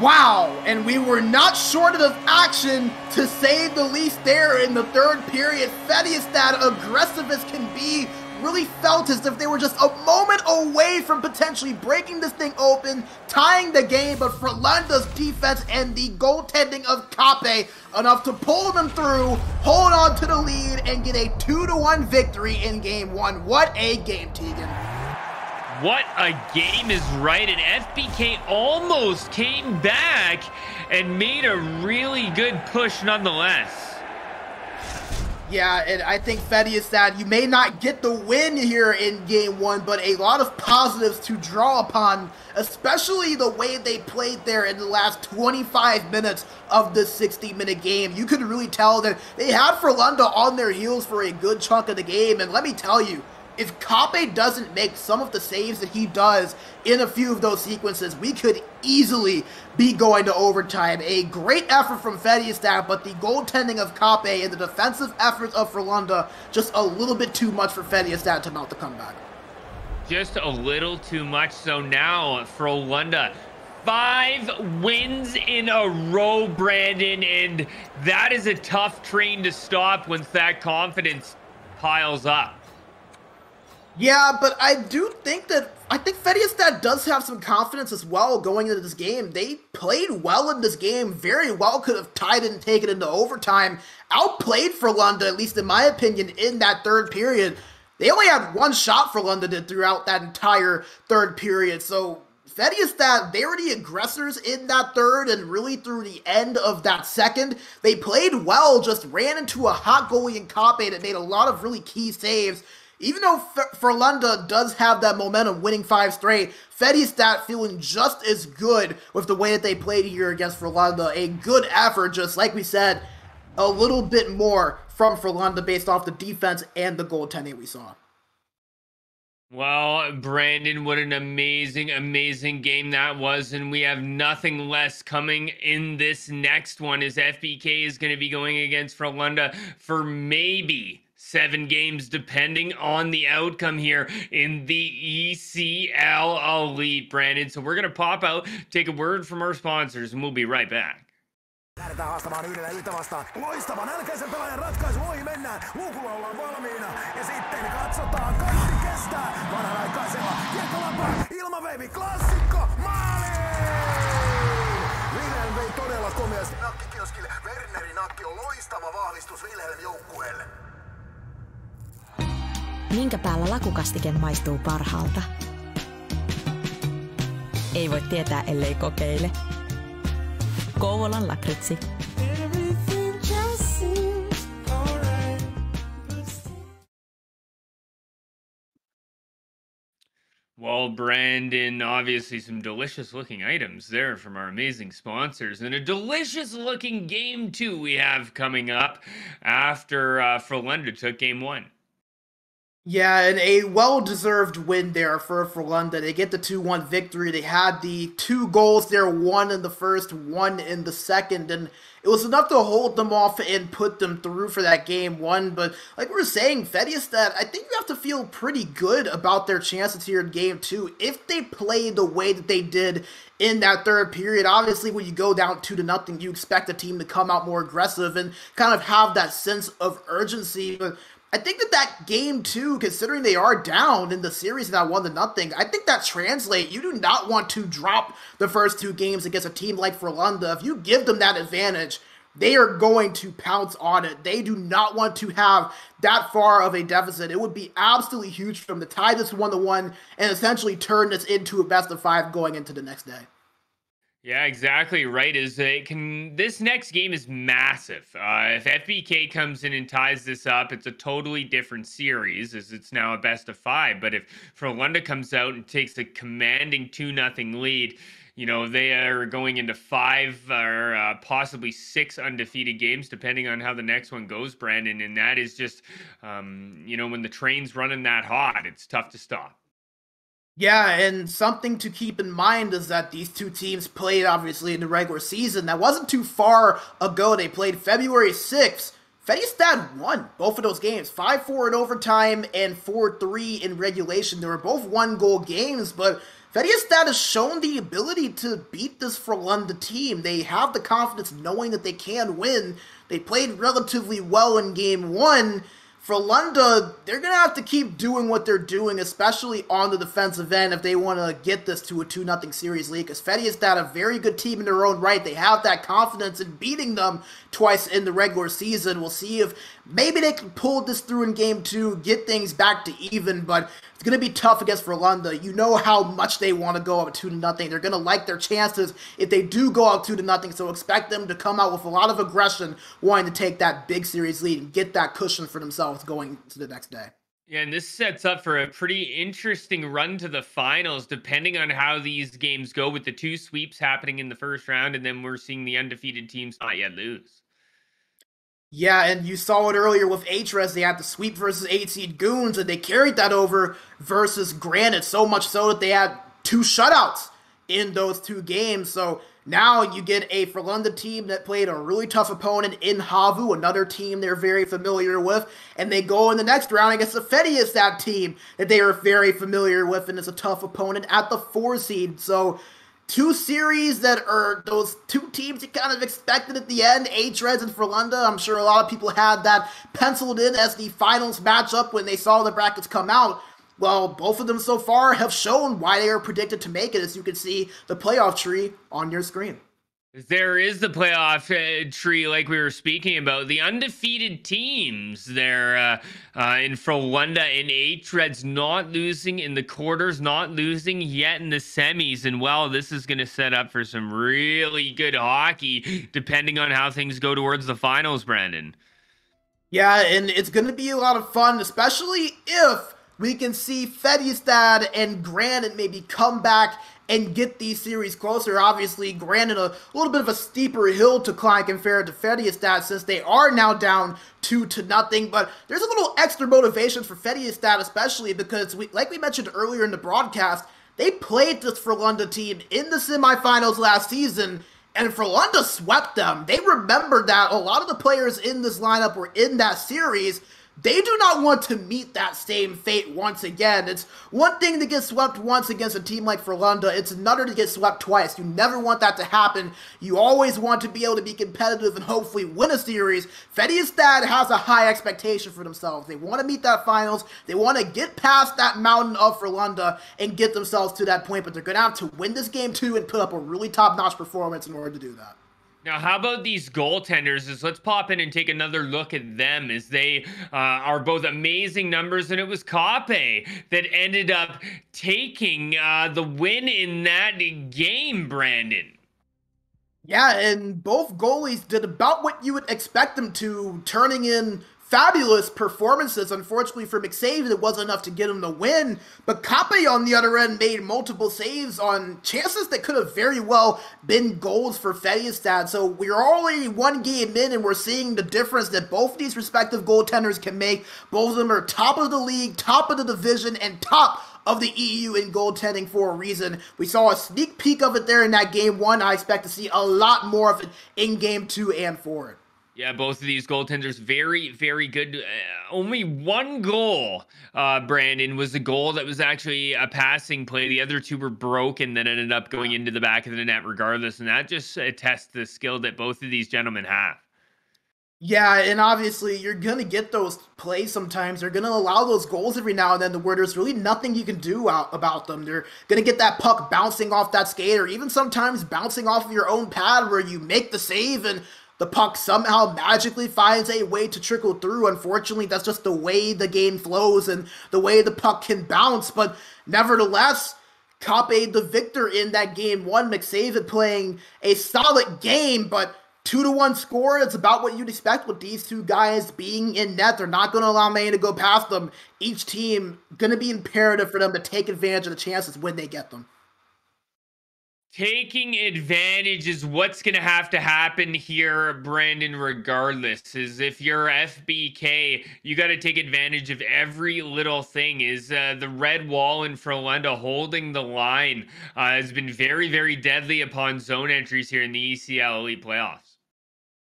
Wow, and we were not shorted of action to say the least there in the third period. Is that aggressive as can be, really felt as if they were just a moment away from potentially breaking this thing open, tying the game, but Frölunda's defense and the goaltending of Kape enough to pull them through, hold on to the lead, and get a 2-1 victory in game one. What a game, Tegan. What a game is right, and FBK almost came back and made a really good push nonetheless. Yeah, and I think is that you may not get the win here in game one, but a lot of positives to draw upon, especially the way they played there in the last 25 minutes of the 60 minute game. You could really tell that they had Frölunda on their heels for a good chunk of the game, and let me tell you, if Kape doesn't make some of the saves that he does in a few of those sequences, we could easily be going to overtime. A great effort from Färjestad, but the goaltending of Kape and the defensive efforts of Frölunda just a little bit too much for Färjestad to mount the comeback. Just a little too much. So now Frölunda five wins in a row, Brandon, and that is a tough train to stop once that confidence piles up. Yeah, but I do think that I think Färjestad does have some confidence as well going into this game. They played well in this game, very well could have tied and taken into overtime. Outplayed Frölunda, at least in my opinion, in that third period. They only had one shot for did throughout that entire third period. So Färjestad, they were the aggressors in that third and really through the end of that second. They played well, just ran into a hot goalie in Kape that made a lot of really key saves even though F- Frölunda does have that momentum winning five straight, Färjestad feeling just as good with the way that they played here against Frölunda. A good effort, just like we said, a little bit more from Frölunda based off the defense and the goaltending we saw. Well, Brandon, what an amazing, amazing game that was. And we have nothing less coming in this next one as FBK is going to be going against Frölunda for maybe seven games, depending on the outcome here in the ECL Elite, Brandon. So we're going to pop out, take a word from our sponsors, and we'll be right back. Lähdetään haastamaan yhdellä yhtä vastaan. Nälkäisen pelaajan ratkaisu. Ollaan valmiina. Ja sitten katsotaan. Kaikki kestää. Vanhanaikaisella. Ilmaveivi. Klassikko. Maali! Wilhelm vei todella komeasti nakkikioskille. Nakki on loistava vahvistus Wilhelm. Minkä päällä lakukastiken maistuu parhaalta? Ei voi tietää, ellei kokeile. Kouvolan lakritsi. Well, Brandon, obviously some delicious looking items there from our amazing sponsors, and a delicious looking game too we have coming up after uh, Frölunda took game one. Yeah, and a well-deserved win there for for Frölunda. They get the 2-1 victory. They had the two goals there, one in the first, one in the second, and it was enough to hold them off and put them through for that game one. But like we were saying, Färjestad, I think you have to feel pretty good about their chances here in game two if they play the way that they did in that third period. Obviously, when you go down two to nothing, you expect the team to come out more aggressive and kind of have that sense of urgency. But I think that that game too, considering they are down in the series that one to nothing, I think that translate. You do not want to drop the first two games against a team like Frölunda. If you give them that advantage, they are going to pounce on it. They do not want to have that far of a deficit. It would be absolutely huge for them to tie this one to one and essentially turn this into a best of five going into the next day. Yeah, exactly right. Is it can this next game is massive. Uh, if FBK comes in and ties this up, it's a totally different series, as it's now a best of five. But if Frölunda comes out and takes a commanding two nothing lead, you know they are going into five or uh, possibly six undefeated games, depending on how the next one goes, Brandon. And that is just, um, you know, when the train's running that hot, it's tough to stop. Yeah, and something to keep in mind is that these two teams played obviously in the regular season. That wasn't too far ago. They played February 6th. Färjestad won both of those games 5 4 in overtime and 4 3 in regulation. They were both one goal games, but Färjestad has shown the ability to beat this Frölunda team. They have the confidence knowing that they can win. They played relatively well in game one Frölunda, they're going to have to keep doing what they're doing, especially on the defensive end, if they want to get this to a 2 0 series lead. Because Fetty is that a very good team in their own right. They have that confidence in beating them twice in the regular season. We'll see if maybe they can pull this through in game two, get things back to even. But it's going to be tough against Frölunda. You know how much they want to go up two to nothing. They're going to like their chances if they do go up two to nothing. So expect them to come out with a lot of aggression, wanting to take that big series lead and get that cushion for themselves going to the next day. Yeah, and this sets up for a pretty interesting run to the finals, depending on how these games go, with the two sweeps happening in the first round, and then we're seeing the undefeated teams not yet lose. Yeah, and you saw it earlier with HRES. They had the sweep versus 8 seed Goons, and they carried that over versus Granite, so much so that they had two shutouts in those two games. So now you get a Frölunda team that played a really tough opponent in Havu, another team they're very familiar with, and they go in the next round against the Färjestad team that they are very familiar with, and it's a tough opponent at the four seed. So two series that are those two teams you kind of expected at the end, H-Reds and Frölunda. I'm sure a lot of people had that penciled in as the finals matchup when they saw the brackets come out. Well, both of them so far have shown why they are predicted to make it, as you can see the playoff tree on your screen. There is the playoff uh, tree, like we were speaking about. The undefeated teams there uh, uh, in Frölunda and H Reds not losing in the quarters, not losing yet in the semis. And well, this is going to set up for some really good hockey, depending on how things go towards the finals, Brandon. Yeah, and it's going to be a lot of fun, especially if we can see Färjestad and Granite maybe come back and get these series closer. Obviously, granted a little bit of a steeper hill to climb compared to Färjestad since they are now down two to nothing. But there's a little extra motivation for Färjestad, especially because we, like we mentioned earlier in the broadcast, they played this Frölunda team in the semifinals last season and Frölunda swept them. They remembered that a lot of the players in this lineup were in that series. They do not want to meet that same fate once again. It's one thing to get swept once against a team like Frölunda. It's another to get swept twice. You never want that to happen. You always want to be able to be competitive and hopefully win a series. Färjestad has a high expectation for themselves. They want to meet that finals. They want to get past that mountain of Frölunda and get themselves to that point. But they're going to have to win this game too and put up a really top-notch performance in order to do that. Now, how about these goaltenders? Is let's pop in and take another look at them as they uh, are both amazing numbers, and it was Kape that ended up taking uh, the win in that game, Brandon. Yeah, and both goalies did about what you would expect them to, turning in fabulous performances. Unfortunately for McSaven, it wasn't enough to get him the win. But Kaape on the other end made multiple saves on chances that could have very well been goals for Färjestad. So we're already one game in and we're seeing the difference that both these respective goaltenders can make. Both of them are top of the league, top of the division, and top of the EU in goaltending for a reason. We saw a sneak peek of it there in that game one. I expect to see a lot more of it in game two and forward. Yeah, both of these goaltenders very, very good. Uh, only one goal, uh, Brandon, was the goal that was actually a passing play. The other two were broken that ended up going into the back of the net regardless. And that just attests the skill that both of these gentlemen have. Yeah, and obviously you're gonna get those plays sometimes. They're gonna allow those goals every now and then The where there's really nothing you can do out about them. They're gonna get that puck bouncing off that skate, or even sometimes bouncing off of your own pad where you make the save and the puck somehow magically finds a way to trickle through. Unfortunately, that's just the way the game flows and the way the puck can bounce. But nevertheless, Kape the victor in that game one. McSaven playing a solid game, but two to one score. It's about what you'd expect with these two guys being in net. They're not going to allow Maine to go past them. Each team going to be imperative for them to take advantage of the chances when they get them taking advantage is what's going to have to happen here, Brandon, regardless. Is if you're FBK, you got to take advantage of every little thing. Is uh, the red wall in Frölunda holding the line uh, has been very, very deadly upon zone entries here in the ECL Elite Playoffs.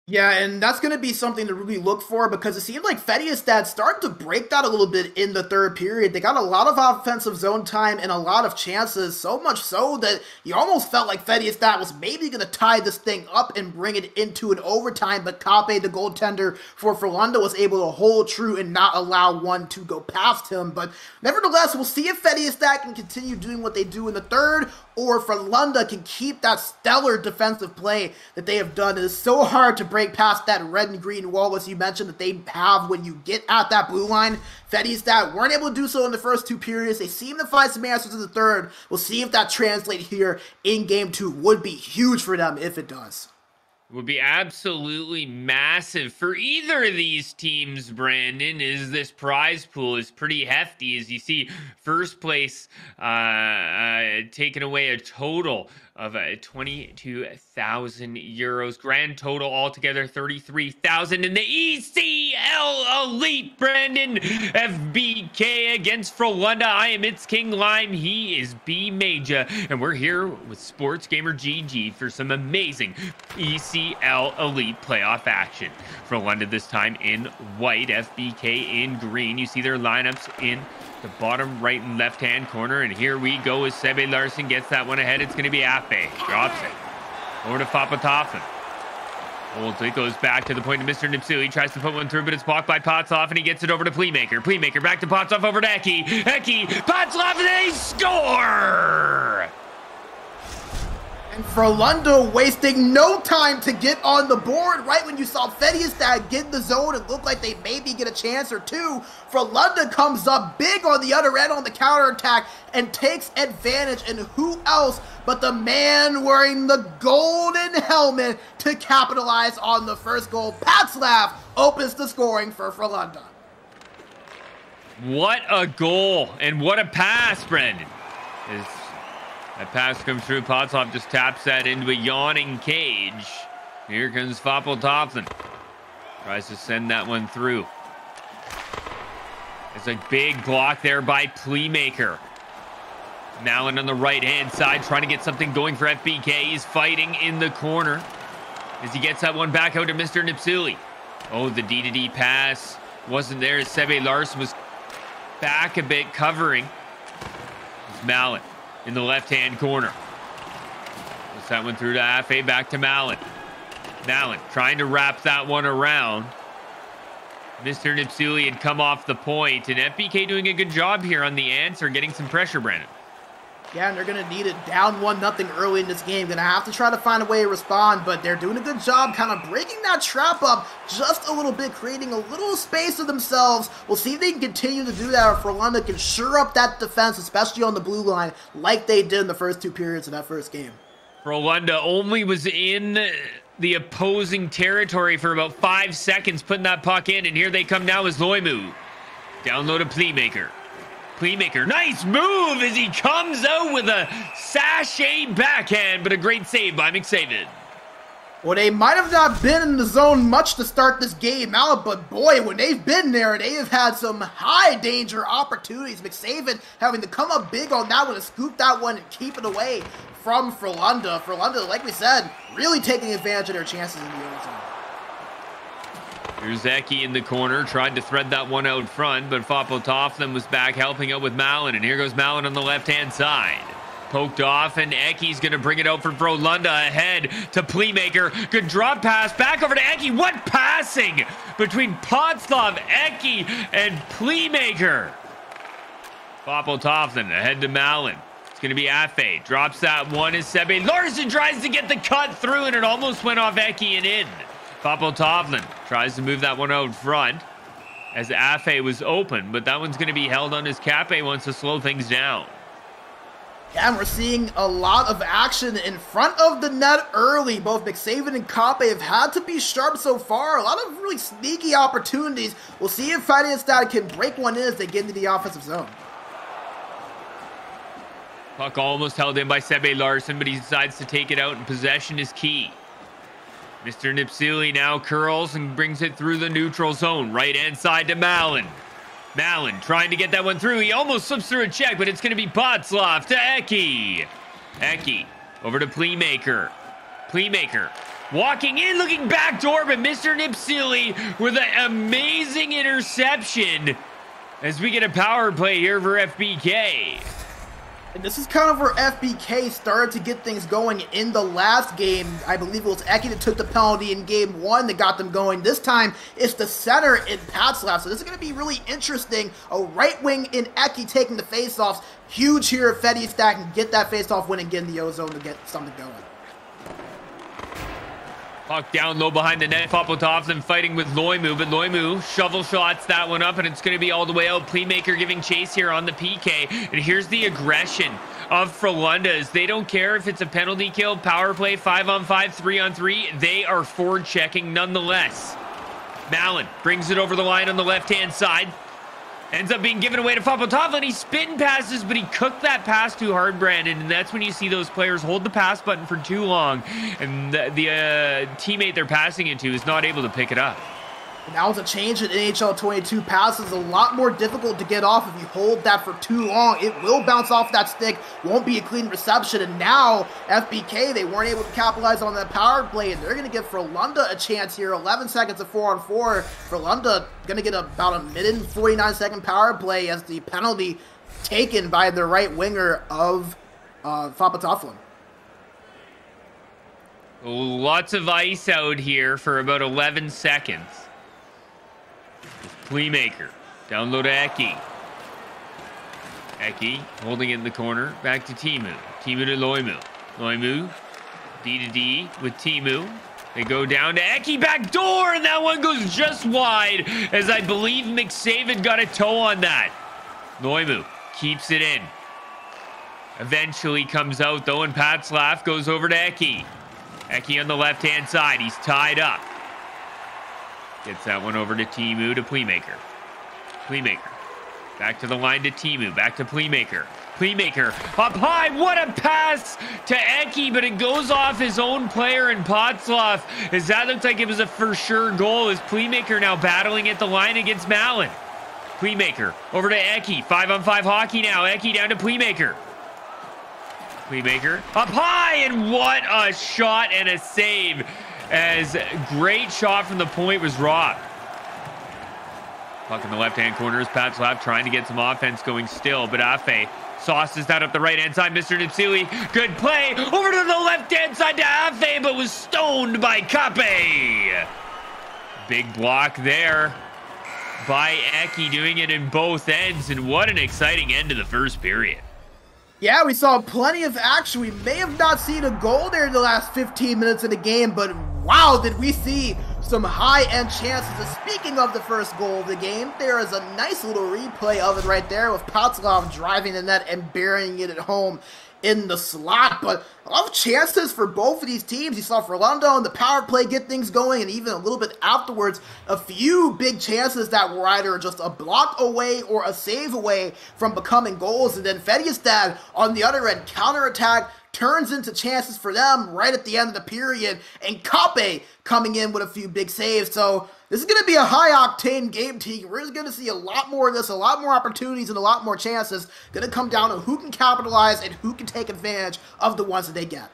Yeah, and that's going to be something to really look for because it seemed like Färjestad started to break that a little bit in the third period. They got a lot of offensive zone time and a lot of chances, so much so that you almost felt like Färjestad was maybe going to tie this thing up and bring it into an overtime, but Kape, the goaltender for Frölunda, was able to hold true and not allow one to go past him. But nevertheless, we'll see if Färjestad can continue doing what they do in the third or if Frölunda can keep that stellar defensive play that they have done. It is so hard to break past that red and green wall, as you mentioned, that they have when you get at that blue line. Färjestad weren't able to do so in the first two periods. They seem to find some answers in the third. We'll see if that translates here in game two. Would be huge for them if it does would be absolutely massive for either of these teams, Brandon, is this prize pool is pretty hefty. As you see, first place uh, uh, taking away a total of uh, 22,000 euros. Grand total altogether 33,000 in the ECL Elite. Brandon FBK against Frölunda. I am It's King Lime. He is B Major. And we're here with Sports Gamer GG for some amazing ECL Elite playoff action. Frölunda this time in white, FBK in green. You see their lineups in the bottom right and left hand corner. And here we go as Sebe Larson gets that one ahead. It's going to be Afe. Drops it. Over to Fapatofin. It, goes back to the point of Mr. Nipsu. He tries to put one through, but it's blocked by Patslav, and he gets it over to Playmaker. Playmaker back to Patslav over to Eki. Eki, Patslav, and they score! And Frölunda wasting no time to get on the board right when you saw Färjestad get in the zone and look like they maybe get a chance or two. Frölunda comes up big on the other end on the counterattack and takes advantage. And who else but the man wearing the golden helmet to capitalize on the first goal? Patslav opens the scoring for Frölunda. What a goal and what a pass, Brendan. Is That pass comes through. Patslav just taps that into a yawning cage. Here comes Foppel Tofflin. Tries to send that one through. It's a big block there by Playmaker. Malin on the right hand side trying to get something going for FBK. He's fighting in the corner as he gets that one back out to Mr. Nipsuli. Oh, the D to D pass wasn't there as Sebe Larson was back a bit covering. It's Mallon in the left hand corner. Puts that one through to Afe, back to Malin. Malin trying to wrap that one around. Mr. Nipsuli had come off the point, and FBK doing a good job here on the answer, getting some pressure, Brandon. Yeah, and they're going to need it down 1 nothing early in this game. Going to have to try to find a way to respond, but they're doing a good job kind of breaking that trap up just a little bit, creating a little space for themselves. We'll see if they can continue to do that if Frölunda can sure up that defense, especially on the blue line, like they did in the first two periods of that first game. Frölunda only was in the opposing territory for about five seconds, putting that puck in, and here they come now as Loimu. Download a Playmaker. Playmaker, nice move as he comes out with a sachet backhand, but a great save by McSaven. Well, they might have not been in the zone much to start this game out, but boy, when they've been there, they have had some high danger opportunities. McSaven having to come up big on that one and scoop that one and keep it away from Frölunda. Frölunda, like we said, really taking advantage of their chances in the zone. Eki in the corner, tried to thread that one out front, but Foppo Tofflin was back helping out with Malin, and here goes Malin on the left-hand side. Poked off, and Eki's going to bring it out for Frölunda ahead to Playmaker. Good drop pass, back over to Eki. What passing between Potslav, Eki, and Playmaker? Foppo Tofflin ahead to Malin. It's going to be Afe. Drops that one as Sebe. Larson tries to get the cut through, and it almost went off Eki and in. Papo Tovlin tries to move that one out front as Afe was open, but that one's going to be held on his Kape wants to slow things down. Yeah, and we're seeing a lot of action in front of the net early. Both McSaven and Kape have had to be sharp so far. A lot of really sneaky opportunities. We'll see if Färjestad can break one in as they get into the offensive zone. Puck almost held in by Sebe Larson, but he decides to take it out, and possession is key. Mr. Nipsuli now curls and brings it through the neutral zone, right hand side to Malin. Malin trying to get that one through. He almost slips through a check, but it's going to be Patslav to Eki. Eki over to Playmaker. Playmaker walking in, looking back door, but Mr. Nipsuli with an amazing interception as we get a power play here for FBK. And this is kind of where FBK started to get things going in the last game. I believe it was Eki that took the penalty in game one that got them going. This time, it's the center in Patslav. So this is going to be really interesting. A right wing in Eki taking the faceoffs. Huge here if Färjestad can get that faceoff win and get in the ozone to get something going. Puck down low behind the net. Popotovsson fighting with Loimu, but Loimu shovel shots that one up, and it's going to be all the way out. Playmaker giving chase here on the PK. And here's the aggression of Frölundas. They don't care if it's a penalty kill, power play, five on five, three on three. They are forward checking nonetheless. Malin brings it over the line on the left hand side. Ends up being given away to Fopotov, and he spin passes, but he cooked that pass too hard, Brandon. And that's when you see those players hold the pass button for too long, and the, the uh, teammate they're passing it to is not able to pick it up. Now it's a change in NHL 22 pass passes a lot more difficult to get off if you hold that for too long. It will bounce off that stick, won't be a clean reception. And now FBK, they weren't able to capitalize on that power play, and they're going to give Frölunda a chance here. 11 seconds of four on four. Frölunda going to get about a minute and 49 second power play as the penalty taken by the right winger of uh, Fopatoflin. Lots of ice out here for about 11 seconds. Playmaker. Down low to Eki. Eki holding it in the corner. Back to Teemu. Teemu to Loimu. Loimu. D to D with Teemu. They go down to Eki back door, and that one goes just wide, as I believe McSaven got a toe on that. Loimu keeps it in. Eventually comes out, though, and Patslav goes over to Eki. Eki on the left-hand side. He's tied up. Gets that one over to Teemu to Playmaker. Playmaker. Back to the line to Teemu. Back to Playmaker. Playmaker up high. What a pass to Eki, but it goes off his own player in Patslav. As that looked like it was a for sure goal. Is Playmaker now battling at the line against Malin? Playmaker over to Eki. Five on five hockey now. Eki down to Playmaker. Playmaker up high, and what a shot and a save! As great shot from the point was robbed. Puck in the left-hand corner is Patslav trying to get some offense going still, but Afe sauces that up the right-hand side. Mr. Nipsuli, good play over to the left-hand side to Afe, but was stoned by Kape. Big block there by Eki, doing it in both ends, and what an exciting end to the first period. Yeah, we saw plenty of action. We may have not seen a goal there in the last 15 minutes of the game, but wow, did we see some high-end chances. Speaking of the first goal of the game, there is a nice little replay of it right there with Patslav driving the net and burying it at home in the slot. But a lot of chances for both of these teams. You saw Frölunda and the power play get things going, and even a little bit afterwards, a few big chances that were either just a block away or a save away from becoming goals. And then Färjestad on the other end counterattack turns into chances for them right at the end of the period, and Kape coming in with a few big saves. So this is going to be a high octane game, team. We're just going to see a lot more of this, a lot more opportunities, and a lot more chances. Going to come down to who can capitalize and who can take advantage of the ones that they get.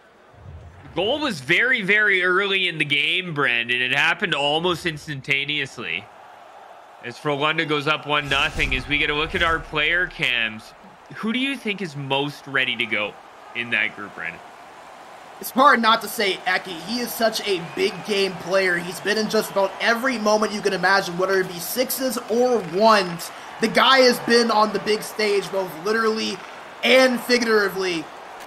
Goal was very, very early in the game, Brandon. It happened almost instantaneously. As Frölunda goes up 1 nothing, as we get a look at our player cams, who do you think is most ready to go? In that group, Brandon? It's hard not to say Eki. He is such a big game player. He's been in just about every moment you can imagine, whether it be sixes or ones. The guy has been on the big stage, both literally and figuratively.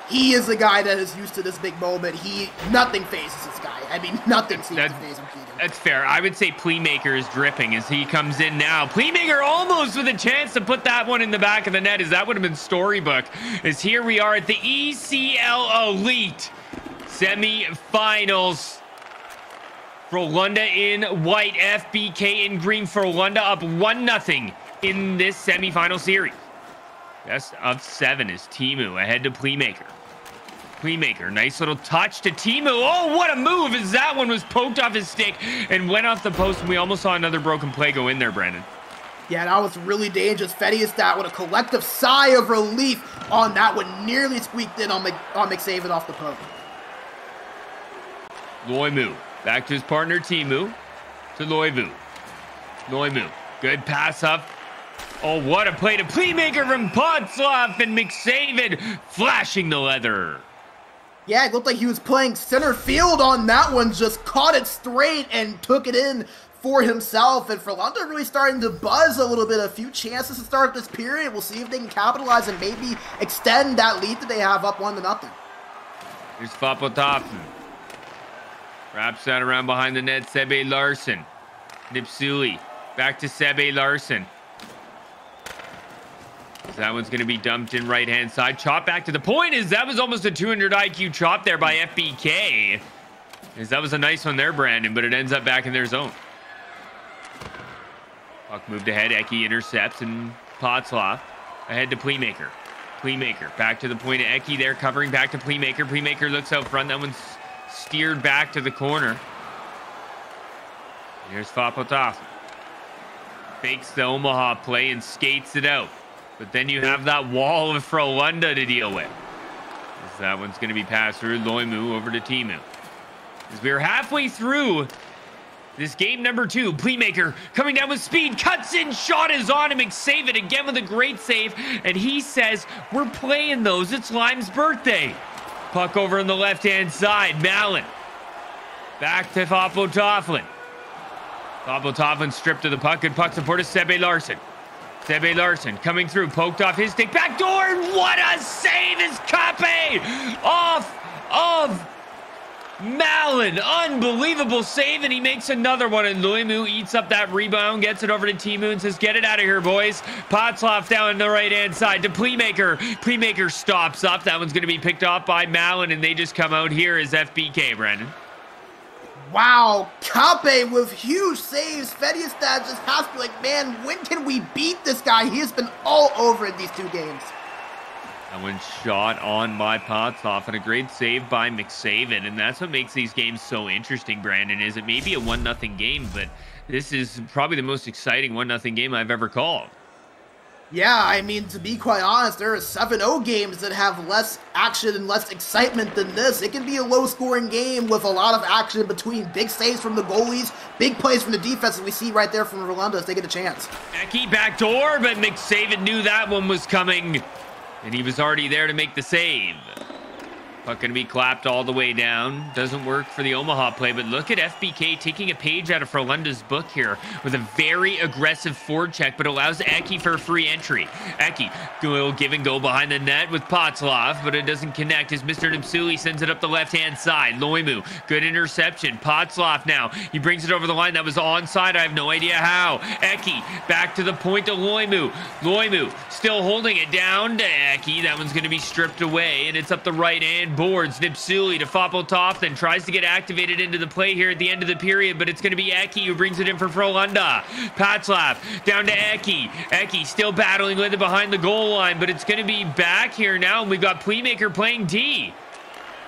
He is a guy that is used to this big moment. He nothing phases this guy. I mean, nothing seems to phase him. That's fair. I would say Playmaker is dripping as he comes in now. Playmaker almost with a chance to put that one in the back of the net. As that would have been storybook. As here we are at the ECL Elite semifinals. Frölunda in white, FBK in green. For Frölunda up one nothing in this semifinal series. Best of seven is Teemu ahead to Playmaker. Playmaker. Nice little touch to Teemu. Oh, what a move as that one was poked off his stick and went off the post. And we almost saw another broken play go in there, Brandon. Yeah, that was really dangerous. Färjestad with a collective sigh of relief on that one. Nearly squeaked in on, Mc, on McSaven off the post. Loimu. Back to his partner, Teemu. To Loivu. Loimu. Good pass up. Oh, what a play to playmaker from Patslav and McSaven flashing the leather. Yeah, it looked like he was playing center field on that one, just caught it straight and took it in for himself. And Frölunda really starting to buzz a little bit. A few chances to start this period. We'll see if they can capitalize and maybe extend that lead that they have up one to nothing. Here's Fapotafn. Wraps that around behind the net. Sebe Larson. Nipsuli. Back to Sebe Larson. That one's going to be dumped in right-hand side. Chop back to the point is that was almost a 200 IQ chop there by FBK. Is that was a nice one there, Brandon, but it ends up back in their zone. Puck moved ahead. Eki intercepts and Patslav ahead to Playmaker. Playmaker back to the point of Eki there, covering back to Playmaker. Playmaker looks out front. That one's steered back to the corner. Here's Fapotaf. Fakes the Omaha play and skates it out. But then you have that wall of Frölunda to deal with. As that one's going to be passed through Loimu over to Teemu. As we're halfway through this game number two, Playmaker coming down with speed, cuts in, shot is on him, save it again with a great save. And he says, we're playing those. It's Lime's birthday. Puck over on the left-hand side, Malin. Back to Foppo Tofflin. Foppo Tofflin stripped to the puck. Good puck support of Sebe Larson. Sebe Larson coming through, poked off his stick, back door, and what a save is Kape off of Malin. Unbelievable save, and he makes another one, and Loimu eats up that rebound, gets it over to Teemu and says, get it out of here, boys. Patslav down on the right-hand side to Playmaker. Playmaker stops up. That one's going to be picked off by Malin, and they just come out here as FBK, Brandon. Wow, Kape with huge saves. Färjestad just has to be like, man, when can we beat this guy? He has been all over in these two games. That one shot on by Patslav and a great save by McSaven. And that's what makes these games so interesting, Brandon, is it may be a 1-0 game, but this is probably the most exciting 1-0 game I've ever called. Yeah, I mean, to be quite honest, there are 7-0 games that have less action and less excitement than this. It can be a low-scoring game with a lot of action between big saves from the goalies, big plays from the defense, that we see right there from Frölunda as they get a chance. Becky backdoor, but McSaven knew that one was coming. And he was already there to make the save. Puck going to be clapped all the way down. Doesn't work for the Omaha play, but look at FBK taking a page out of Frölunda's book here with a very aggressive forward check, but allows Eki for a free entry. Eki will give and go behind the net with Patslav, but it doesn't connect as Mr. Nipsuli sends it up the left-hand side. Loimu, good interception. Patslav now, he brings it over the line. That was onside. I have no idea how. Eki back to the point to Loimu. Loimu still holding it down to Eki. That one's going to be stripped away, and it's up the right hand boards. Nipsuli to Fopoltov, then tries to get activated into the play here at the end of the period, but it's going to be Eki who brings it in for Frölunda. Patslav down to Eki. Eki still battling with it behind the goal line, but it's going to be back here now, and we've got Playmaker playing D.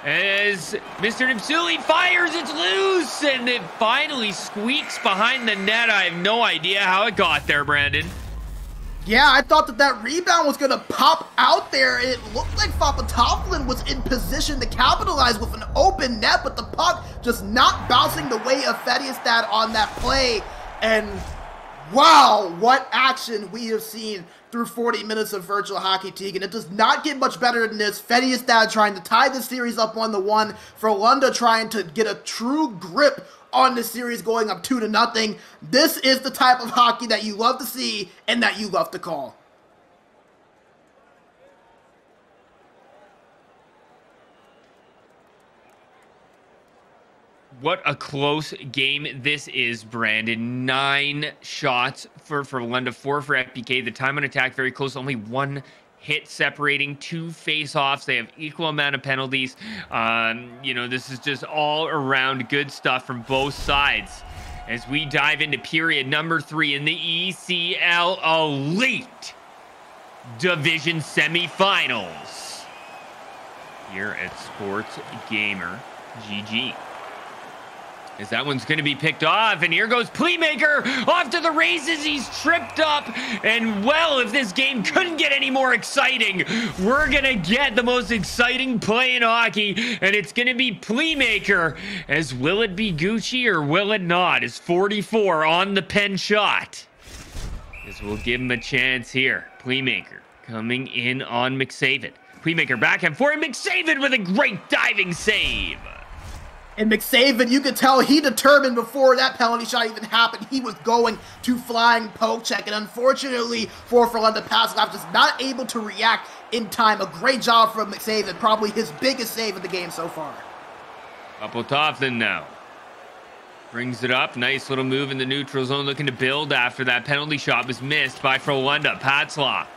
As Mr. Nipsuli fires, it's loose, and it finally squeaks behind the net. I have no idea how it got there, Brandon. Yeah, I thought that that rebound was going to pop out there. It looked like Fapatopoulos was in position to capitalize with an open net, but the puck just not bouncing the way of Färjestad on that play. And wow, what action we have seen through 40 minutes of virtual hockey Teague, and it does not get much better than this. Färjestad trying to tie the series up one to one. Frölunda trying to get a true grip on the series going up two to nothing. This is the type of hockey that you love to see and that you love to call. What a close game this is, Brandon. Nine shots for, Frölunda, four for FBK. The time on attack very close, only one hit separating two face-offs. They have equal amount of penalties. Um, you know, this is just all around good stuff from both sides. As we dive into period number three in the ECL Elite Division semifinals here at Sports Gamer GG as that one's going to be picked off. And here goes Playmaker off to the races. He's tripped up. And well, if this game couldn't get any more exciting, we're going to get the most exciting play in hockey. And it's going to be Playmaker. As will it be Gucci or will it not? Is 44 on the pen shot. As we'll give him a chance here. Playmaker coming in on McSaven. Playmaker back and forth. McSaven with a great diving save. And McSaven, you could tell he determined before that penalty shot even happened, he was going to flying poke check. And unfortunately for Frölunda Patslav, just not able to react in time. A great job from McSaven, probably his biggest save of the game so far. Upotoflin now. Brings it up. Nice little move in the neutral zone, looking to build after that penalty shot was missed by Frölunda. Patslav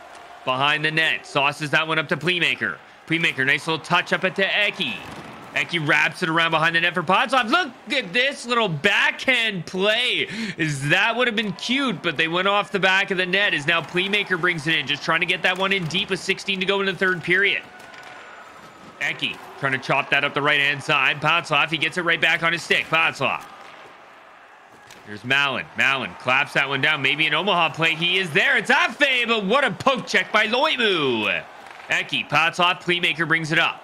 behind the net. Sauces that one up to Playmaker. Playmaker, nice little touch up it to Eki. Eki wraps it around behind the net for Patslav. Look at this little backhand play. Is that would have been cute, but they went off the back of the net. Is now Playmaker brings it in, just trying to get that one in deep with 16 to go in the third period. Eki trying to chop that up the right hand side. Patslav, he gets it right back on his stick. Patslav. Here's Malin. Malin claps that one down. Maybe an Omaha play. He is there. It's Afe, but what a poke check by Loimu. Eki, Patslav, Playmaker brings it up.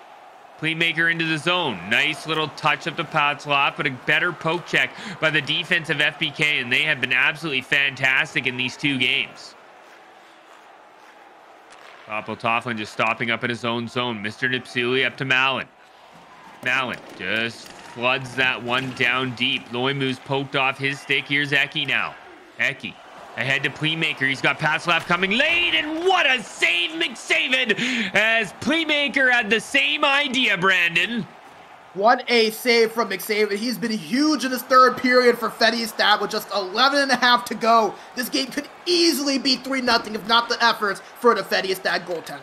Playmaker into the zone. Nice little touch up the pot slot, but a better poke check by the defense of FBK, and they have been absolutely fantastic in these two games. Papo Tofflin just stopping up in his own zone. Mr. Nipsuli up to Malin. Malin just floods that one down deep. Loimu's poked off his stick. Here's Eki now. Eki Ahead to Playmaker. He's got pass left coming late, and what a save, McSaven, as Playmaker had the same idea, Brandon. What a save from McSaven. He's been huge in this third period for Färjestad with just 11 and a half to go. This game could easily be 3 0 if not the efforts for the Färjestad goaltender.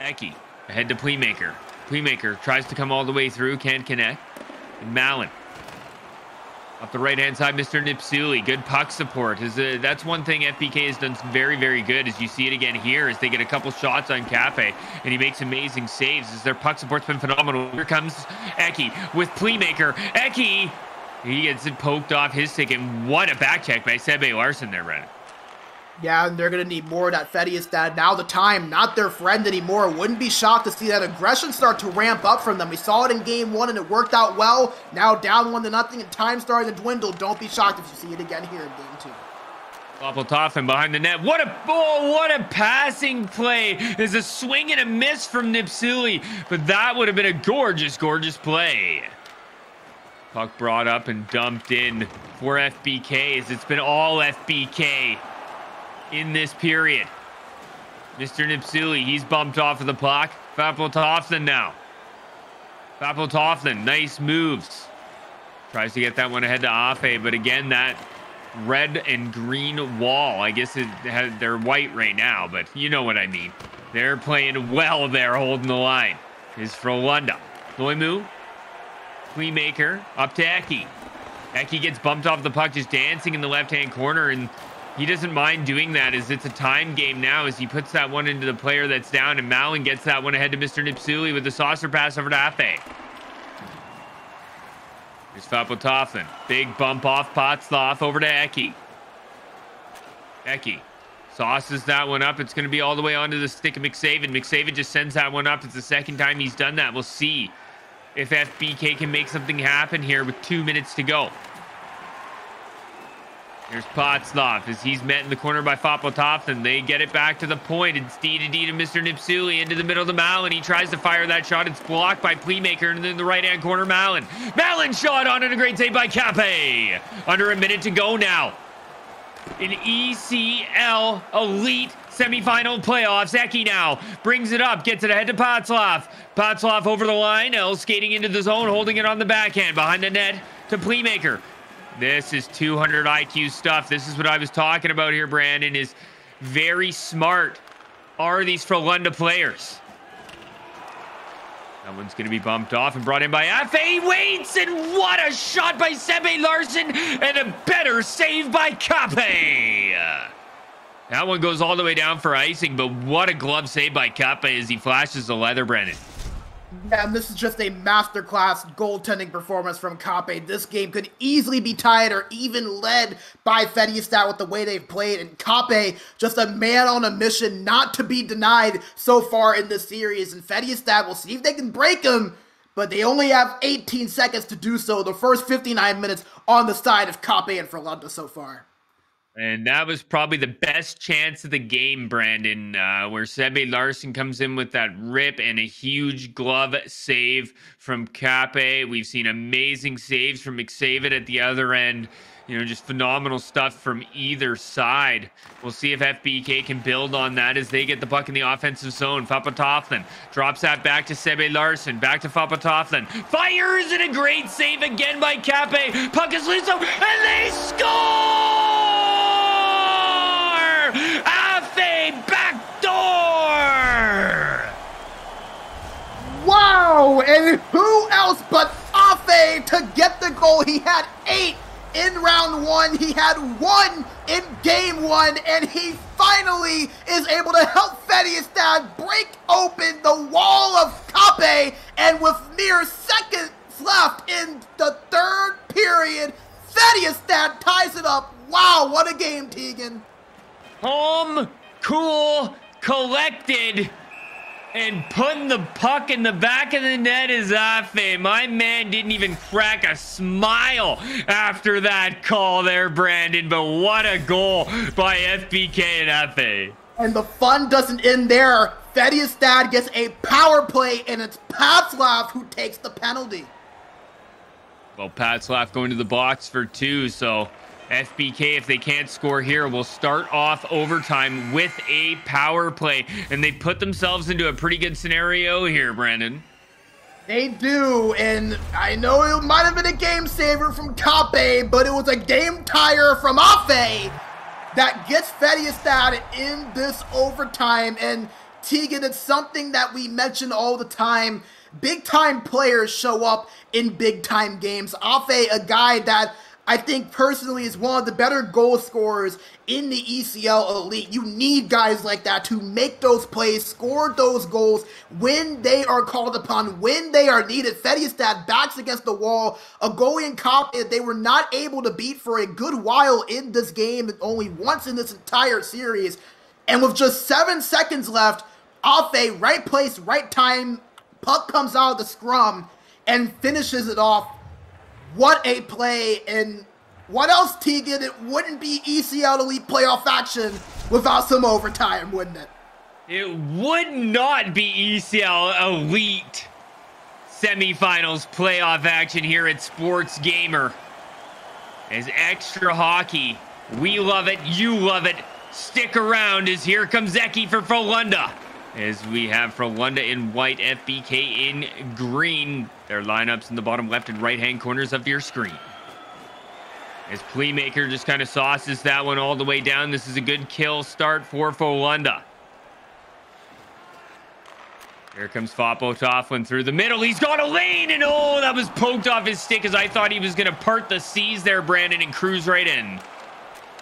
Eki ahead to Playmaker. Playmaker tries to come all the way through, can't connect. And Malin Off the right-hand side, Mr. Nipsuli, good puck support. Is a, That's one thing FBK has done very, very good, as you see it again here, as they get a couple shots on Kape, and he makes amazing saves, as their puck support's been phenomenal. Here comes Eki with Playmaker. Eki, he gets it poked off his stick, and what a back check by Sebe Larson there, Brandon. Yeah, and they're going to need more of that Färjestad. Now the time, not their friend anymore. Wouldn't be shocked to see that aggression start to ramp up from them. We saw it in game one and it worked out well. Now down one to nothing and time starting to dwindle. Don't be shocked if you see it again here in game two. Poppeltoffen behind the net. What a oh, what a passing play. There's a swing and a miss from Nipsuli, but that would have been a gorgeous, gorgeous play. Puck brought up and dumped in for FBKs. It's been all FBK in this period. Mr. Nipsuli, he's bumped off of the puck. Fapeltoffen now. Fapeltoffen, nice moves. Tries to get that one ahead to Afe, but again, that red and green wall. I guess it has, they're white right now, but you know what I mean. They're playing well there, holding the line. Is Frölunda. Loimu. Playmaker. Up to Eki. Eki gets bumped off the puck, just dancing in the left-hand corner, and he doesn't mind doing that as it's a time game now as he puts that one into the player that's down and Malin gets that one ahead to Mr. Nipsuli with the saucer pass over to Afe. Here's Fapeltoffen. Big bump off Patslav over to Eki. Eki sauces that one up. It's going to be all the way onto the stick of McSaven. McSaven just sends that one up. It's the second time he's done that. We'll see if FBK can make something happen here with two minutes to go. Here's Patslav as he's met in the corner by and they get it back to the point. It's D to D to Mr. Nipsuli into the middle of the Malin. He tries to fire that shot. It's blocked by Playmaker, and then the right hand corner, Malin. Malin shot on it. A great save by Kape. Under a minute to go now. In ECL Elite semifinal playoffs. Eki now brings it up, gets it ahead to Patslav. Patslav over the line. L skating into the zone, holding it on the backhand behind the net to Playmaker. This is 200 IQ stuff. This is what I was talking about here, Brandon, is very smart are these Frölunda players. That one's going to be bumped off and brought in by Afe Waits, and what a shot by Sebe Larson, and a better save by Kape. That one goes all the way down for icing, but what a glove save by Kape as he flashes the leather, Brandon. Yeah, and this is just a masterclass goaltending performance from Kape. This game could easily be tied or even led by Färjestad with the way they've played. And Kape, just a man on a mission not to be denied so far in this series. And Färjestad will see if they can break him, but they only have 18 seconds to do so. The first 59 minutes on the side of Kape and Frölunda so far. And that was probably the best chance of the game, Brandon, uh, where Sebe Larson comes in with that rip and a huge glove save from Kape. We've seen amazing saves from McSaven at the other end. You know, just phenomenal stuff from either side. We'll see if FBK can build on that as they get the puck in the offensive zone. Fapatoflin drops that back to Sebe Larson. Back to Fapatoflin. Fires and a great save again by Kape. Puck is loose and they score! Afe backdoor! Wow! And who else but Afe to get the goal? He had eight in round one. He had one in game one, and he finally is able to help Färjestad break open the wall of Kape. And with mere seconds left in the third period, Färjestad ties it up. Wow, what a game, Tegan. Home cool, collected, and putting the puck in the back of the net is Afe. My man didn't even crack a smile after that call there, Brandon. But what a goal by FBK and Afe. And the fun doesn't end there. Fettiestad gets a power play, and it's Patslav who takes the penalty. Well, Patslav going to the box for two, so FBK, if they can't score here, will start off overtime with a power play. And they put themselves into a pretty good scenario here, Brandon. They do, and I know it might have been a game saver from Kape, but it was a game tire from Afe that gets Färjestad in this overtime. And Tegan, it's something that we mention all the time. Big time players show up in big time games. Afe, a guy that I think personally is one of the better goal scorers in the ECL Elite. You need guys like that to make those plays, score those goals when they are called upon, when they are needed. Färjestad backs against the wall. A goalie and cop they were not able to beat for a good while in this game, only once in this entire series. And with just seven seconds left, off a right place, right time, puck comes out of the scrum and finishes it off what a play. And what else, Tegan? It wouldn't be ECL Elite playoff action without some overtime, wouldn't it? It would not be ECL Elite semifinals playoff action here at Sports Gamer. As extra hockey, we love it, you love it. Stick around as here comes Zeki for Frölunda. As we have Frölunda in white, FBK in green. Their lineups in the bottom left and right hand corners of your screen. As Playmaker just kind of sauces that one all the way down. This is a good kill start for Frölunda. Here comes Foppo Tofflin through the middle. He's got a lane, and oh, that was poked off his stick as I thought he was going to part the seas there, Brandon, and cruise right in.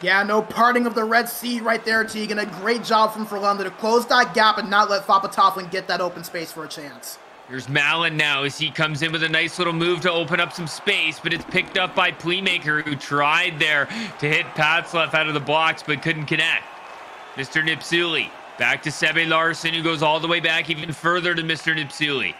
Yeah, no parting of the Red Sea right there, Tegan. A great job from Frölunda to close that gap and not let Foppo Tofflin get that open space for a chance. Here's Malin now as he comes in with a nice little move to open up some space, but it's picked up by Playmaker who tried there to hit Patslav out of the blocks but couldn't connect. Mr. Nipsuli back to Sebe Larson who goes all the way back even further to Mr. Nipsuli.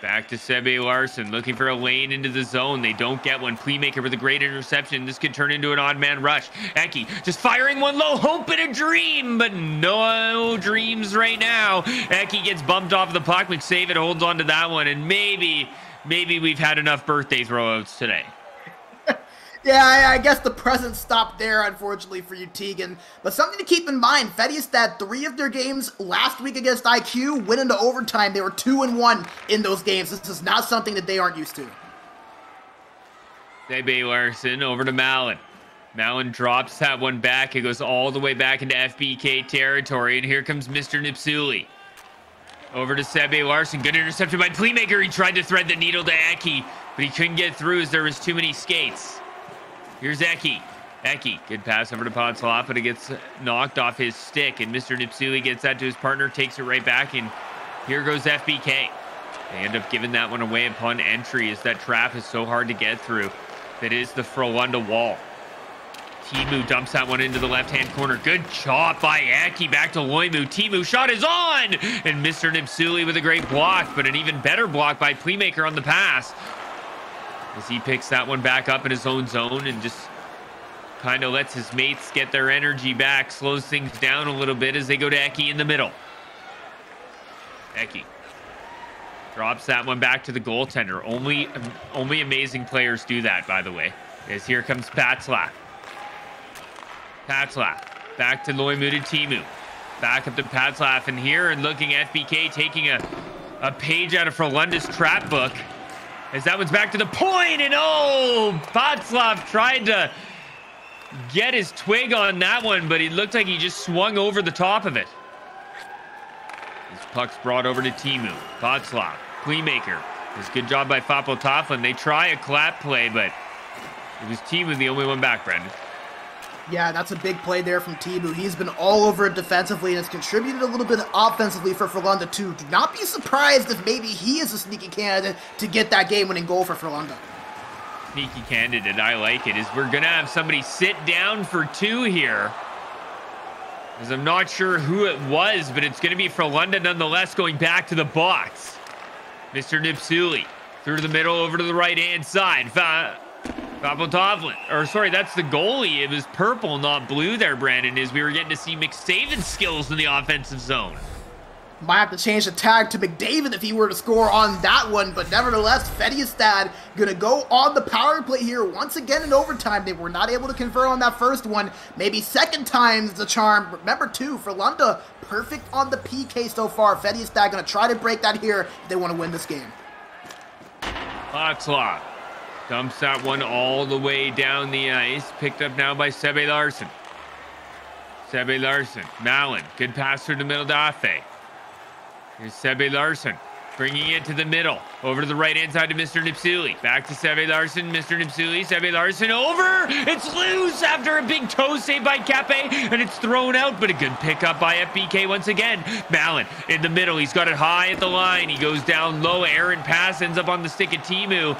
Back to Sebe Larson, looking for a lane into the zone. They don't get one. Playmaker with a great interception. This could turn into an odd man rush. Eki just firing one low, hope and a dream, but no dreams right now. Eki gets bumped off the puck. McSaven holds on to that one, and maybe, maybe we've had enough birthday throwouts today. Yeah, I, I, guess the present stopped there, unfortunately, for you, Tegan. But something to keep in mind, Färjestad three of their games last week against IQ went into overtime. They were 2 and one in those games. This is not something that they aren't used to. Bay Larson over to Malin. Malin drops that one back. It goes all the way back into FBK territory. And here comes Mr. Nipsuli. Over to Sebe Larson. Good interception by Playmaker. He tried to thread the needle to Eki, but he couldn't get through as there was too many skates. Here's Eki. Eki, good pass over to Patslav, but it gets knocked off his stick, and Mr. Nipsuli gets that to his partner, takes it right back, and here goes FBK. They end up giving that one away upon entry as that trap is so hard to get through. That is the Frölunda wall. Teemu dumps that one into the left-hand corner. Good chop by Eki back to Loimu. Teemu shot is on! And Mr. Nipsuli with a great block, but an even better block by Playmaker on the pass as he picks that one back up in his own zone and just kind of lets his mates get their energy back, slows things down a little bit as they go to Eki in the middle. Eki drops that one back to the goaltender. Only, only amazing players do that, by the way. As here comes Patslav. Patslav back to Loimudu Teemu. Back up to Patslav, and here and looking FBK taking a, a page out of Frölunda's trap book. As that one's back to the point, and oh, Patslav tried to get his twig on that one, but he looked like he just swung over the top of it. This puck's brought over to Teemu. Patslav, playmaker. This good job by Foppo Tofflin. They try a clap play, but it was Teemu the only one back, Brandon. Yeah, that's a big play there from Teemu. He's been all over it defensively and has contributed a little bit offensively for Frölunda too. Do not be surprised if maybe he is a sneaky candidate to get that game-winning goal for Frölunda. Sneaky candidate, I like it. Is we're gonna have somebody sit down for two here. Because I'm not sure who it was, but it's gonna be Frölunda nonetheless going back to the box. Mr. Nipsuli through the middle over to the right-hand side. Tofflin, or sorry, that's the goalie. It was purple, not blue there, Brandon, as we were getting to see McSaven's skills in the offensive zone. Might have to change the tag to McDavid if he were to score on that one, but nevertheless, Färjestad gonna go on the power play here once again in overtime. They were not able to convert on that first one. Maybe second time's the charm. Remember, too, Frölunda, perfect on the PK so far. Färjestad gonna try to break that here if they want to win this game. Oxlock Dumps that one all the way down the ice. Picked up now by Sebe Larson. Sebe Larson. Malin. Good pass through the middle to Afe. Here's Sebe Larson. bringing it to the middle, over to the right hand side to Mr. Nipsuli. Back to Seve Larson, Mr. Nipsuli, Seve Larson over. It's loose after a big toe save by Kape, and it's thrown out, but a good pickup by FBK once again. Malin in the middle, he's got it high at the line. He goes down low, Aaron pass ends up on the stick of Teemu.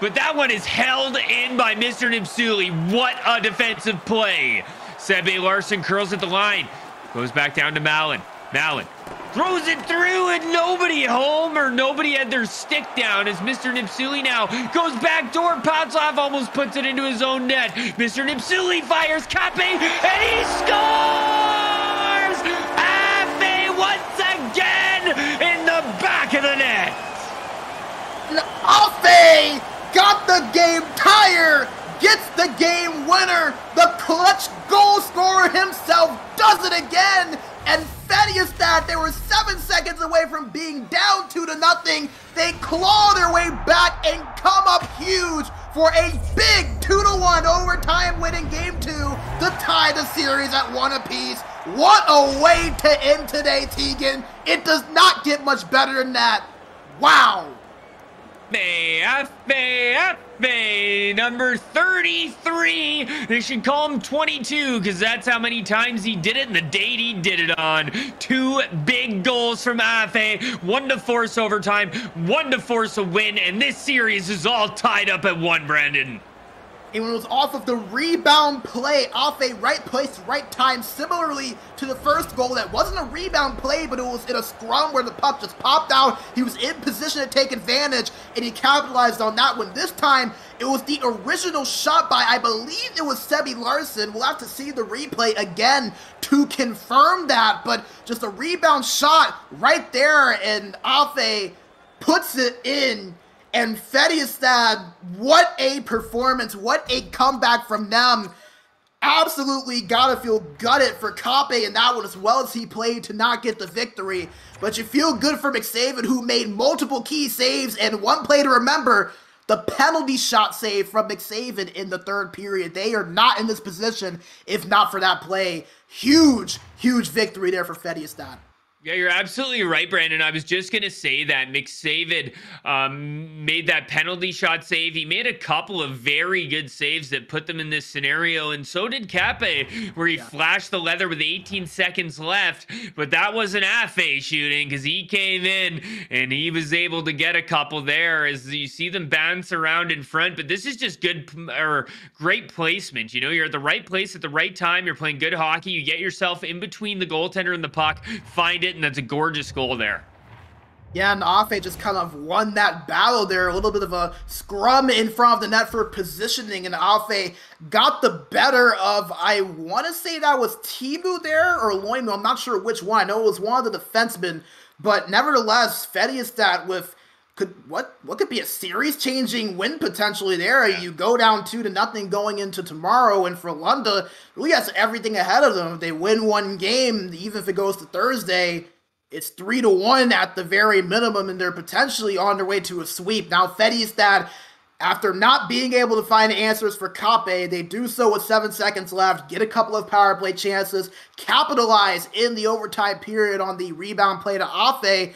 But that one is held in by Mr. Nipsuli. What a defensive play. Sebe Larson curls at the line. Goes back down to Malin. Malin throws it through and nobody at home or nobody had their stick down as Mr. Nipsuli now goes back door. Patslav almost puts it into his own net. Mr. Nipsuli fires Kape and he scores! Afe once again in the back of the net. Afe got the game tire, gets the game winner. The clutch goal scorer himself does it again. And Färjestad, they were seven seconds away from being down two to nothing. They claw their way back and come up huge for a big two to one overtime winning game two to tie the series at one apiece. What a way to end today, Tegan. It does not get much better than that. Wow. Fafe, number 33. They should call him 22 because that's how many times he did it and the date he did it on. Two big goals from Afe, one to force overtime, one to force a win, and this series is all tied up at one, Brandon and it was off of the rebound play, off a right place, right time, similarly to the first goal. That wasn't a rebound play, but it was in a scrum where the puck just popped out. He was in position to take advantage, and he capitalized on that one. This time, it was the original shot by, I believe it was Sebi Larson. We'll have to see the replay again to confirm that, but just a rebound shot right there, and Afe puts it in and Färjestad, what a performance, what a comeback from them. Absolutely gotta feel gutted for Kape in that one as well as he played to not get the victory. But you feel good for McSaven who made multiple key saves and one play to remember, the penalty shot save from McSaven in the third period. They are not in this position if not for that play. Huge, huge victory there for Färjestad. Yeah, you're absolutely right, Brandon. I was just going to say that McSaven um, made that penalty shot save. He made a couple of very good saves that put them in this scenario, and so did Kape, where he yeah. flashed the leather with 18 seconds left. But that was an Afe shooting because he came in and he was able to get a couple there as you see them bounce around in front. But this is just good or great placement. You know, you're at the right place at the right time. You're playing good hockey. You get yourself in between the goaltender and the puck, find it and that's a gorgeous goal there. Yeah, and Afe just kind of won that battle there. A little bit of a scrum in front of the net for positioning, and Afe got the better of, I want to say that was Teemu there or Loimu. I'm not sure which one. I know it was one of the defensemen, but nevertheless, Färjestad with could what what could be a series changing win potentially there. Yeah. You go down two to nothing going into tomorrow, and Frölunda, really has everything ahead of them. If they win one game, even if it goes to Thursday, it's three to one at the very minimum, and they're potentially on their way to a sweep. Now Färjestad, after not being able to find answers for Kape, they do so with seven seconds left, get a couple of power play chances, capitalize in the overtime period on the rebound play to Afe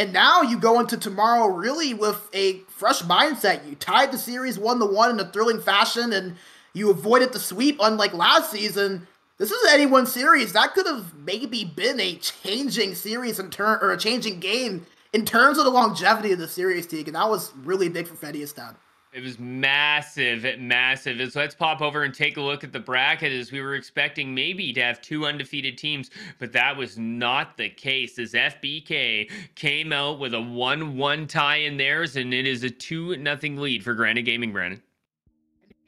and now you go into tomorrow really with a fresh mindset. You tied the series one to one in a thrilling fashion, and you avoided the sweep. Unlike last season, this is anyone's series. That could have maybe been a changing series in turn or a changing game in terms of the longevity of the series, Teague, and that was really big for Färjestad. It was massive, massive. So let's pop over and take a look at the bracket as we were expecting maybe to have two undefeated teams, but that was not the case as FBK came out with a 1-1 tie in theirs and it is a 2 nothing lead for Granite Gaming, Brandon.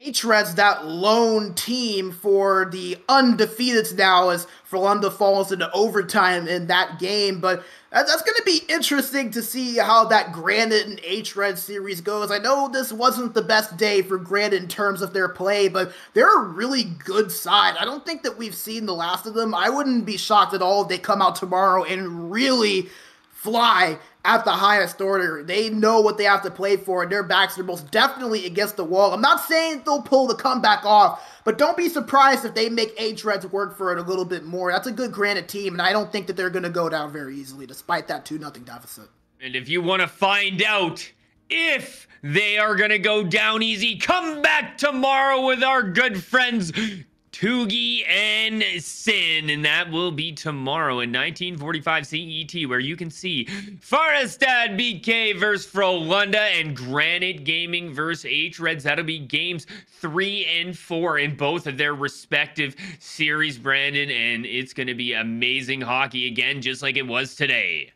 H-Reds that lone team for the undefeateds now as Frölunda falls into overtime in that game. But that's going to be interesting to see how that Granite and H-Red series goes. I know this wasn't the best day for Granite in terms of their play, but they're a really good side. I don't think that we've seen the last of them. I wouldn't be shocked at all if they come out tomorrow and really fly at the highest order. They know what they have to play for, and their backs are most definitely against the wall. I'm not saying they'll pull the comeback off, but don't be surprised if they make H-Reds work for it a little bit more. That's a good Granite team, and I don't think that they're going to go down very easily, despite that 2 0 deficit. And if you want to find out if they are going to go down easy, come back tomorrow with our good friends Tugi and Sin, and that will be tomorrow in 1945 CET, where you can see Färjestad BK versus Frölunda and Granite Gaming versus H Reds. That'll be games three and four in both of their respective series, Brandon, and it's going to be amazing hockey again, just like it was today.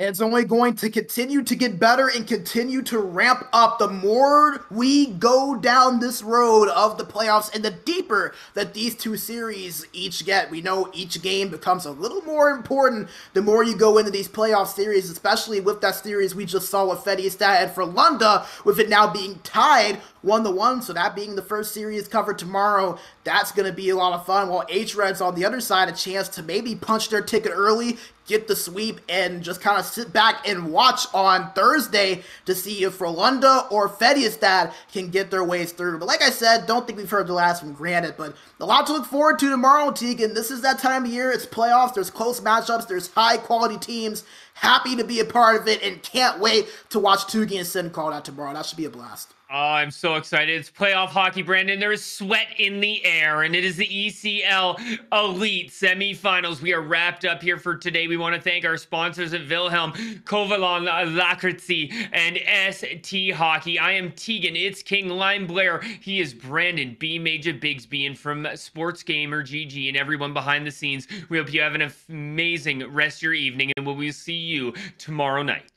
And it's only going to continue to get better and continue to ramp up the more we go down this road of the playoffs and the deeper that these two series each get. We know each game becomes a little more important the more you go into these playoff series, especially with that series we just saw with Färjestad and Frölunda, with it now being tied one to one. So that being the first series covered tomorrow, that's going to be a lot of fun. While H Reds on the other side, a chance to maybe punch their ticket early, get the sweep, and just kind of sit back and watch on Thursday to see if Frölunda or Färjestad can get their ways through. But like I said, don't think we've heard the last from Granite, but a lot to look forward to tomorrow, Tegan. This is that time of year. It's playoffs. There's close matchups. There's high quality teams. Happy to be a part of it and can't wait to watch Tugi and Sin call out tomorrow. That should be a blast. Oh, I'm so excited. It's playoff hockey, Brandon. There is sweat in the air, and it is the ECL Elite semifinals. We are wrapped up here for today. We want to thank our sponsors at Wilhelm, Kovalon, Lakritzi, and ST Hockey. I am Tegan. It's King Lime Blair. He is Brandon B. Major Bigsby, and from Sports Gamer GG and everyone behind the scenes, we hope you have an amazing rest of your evening, and we will see you tomorrow night.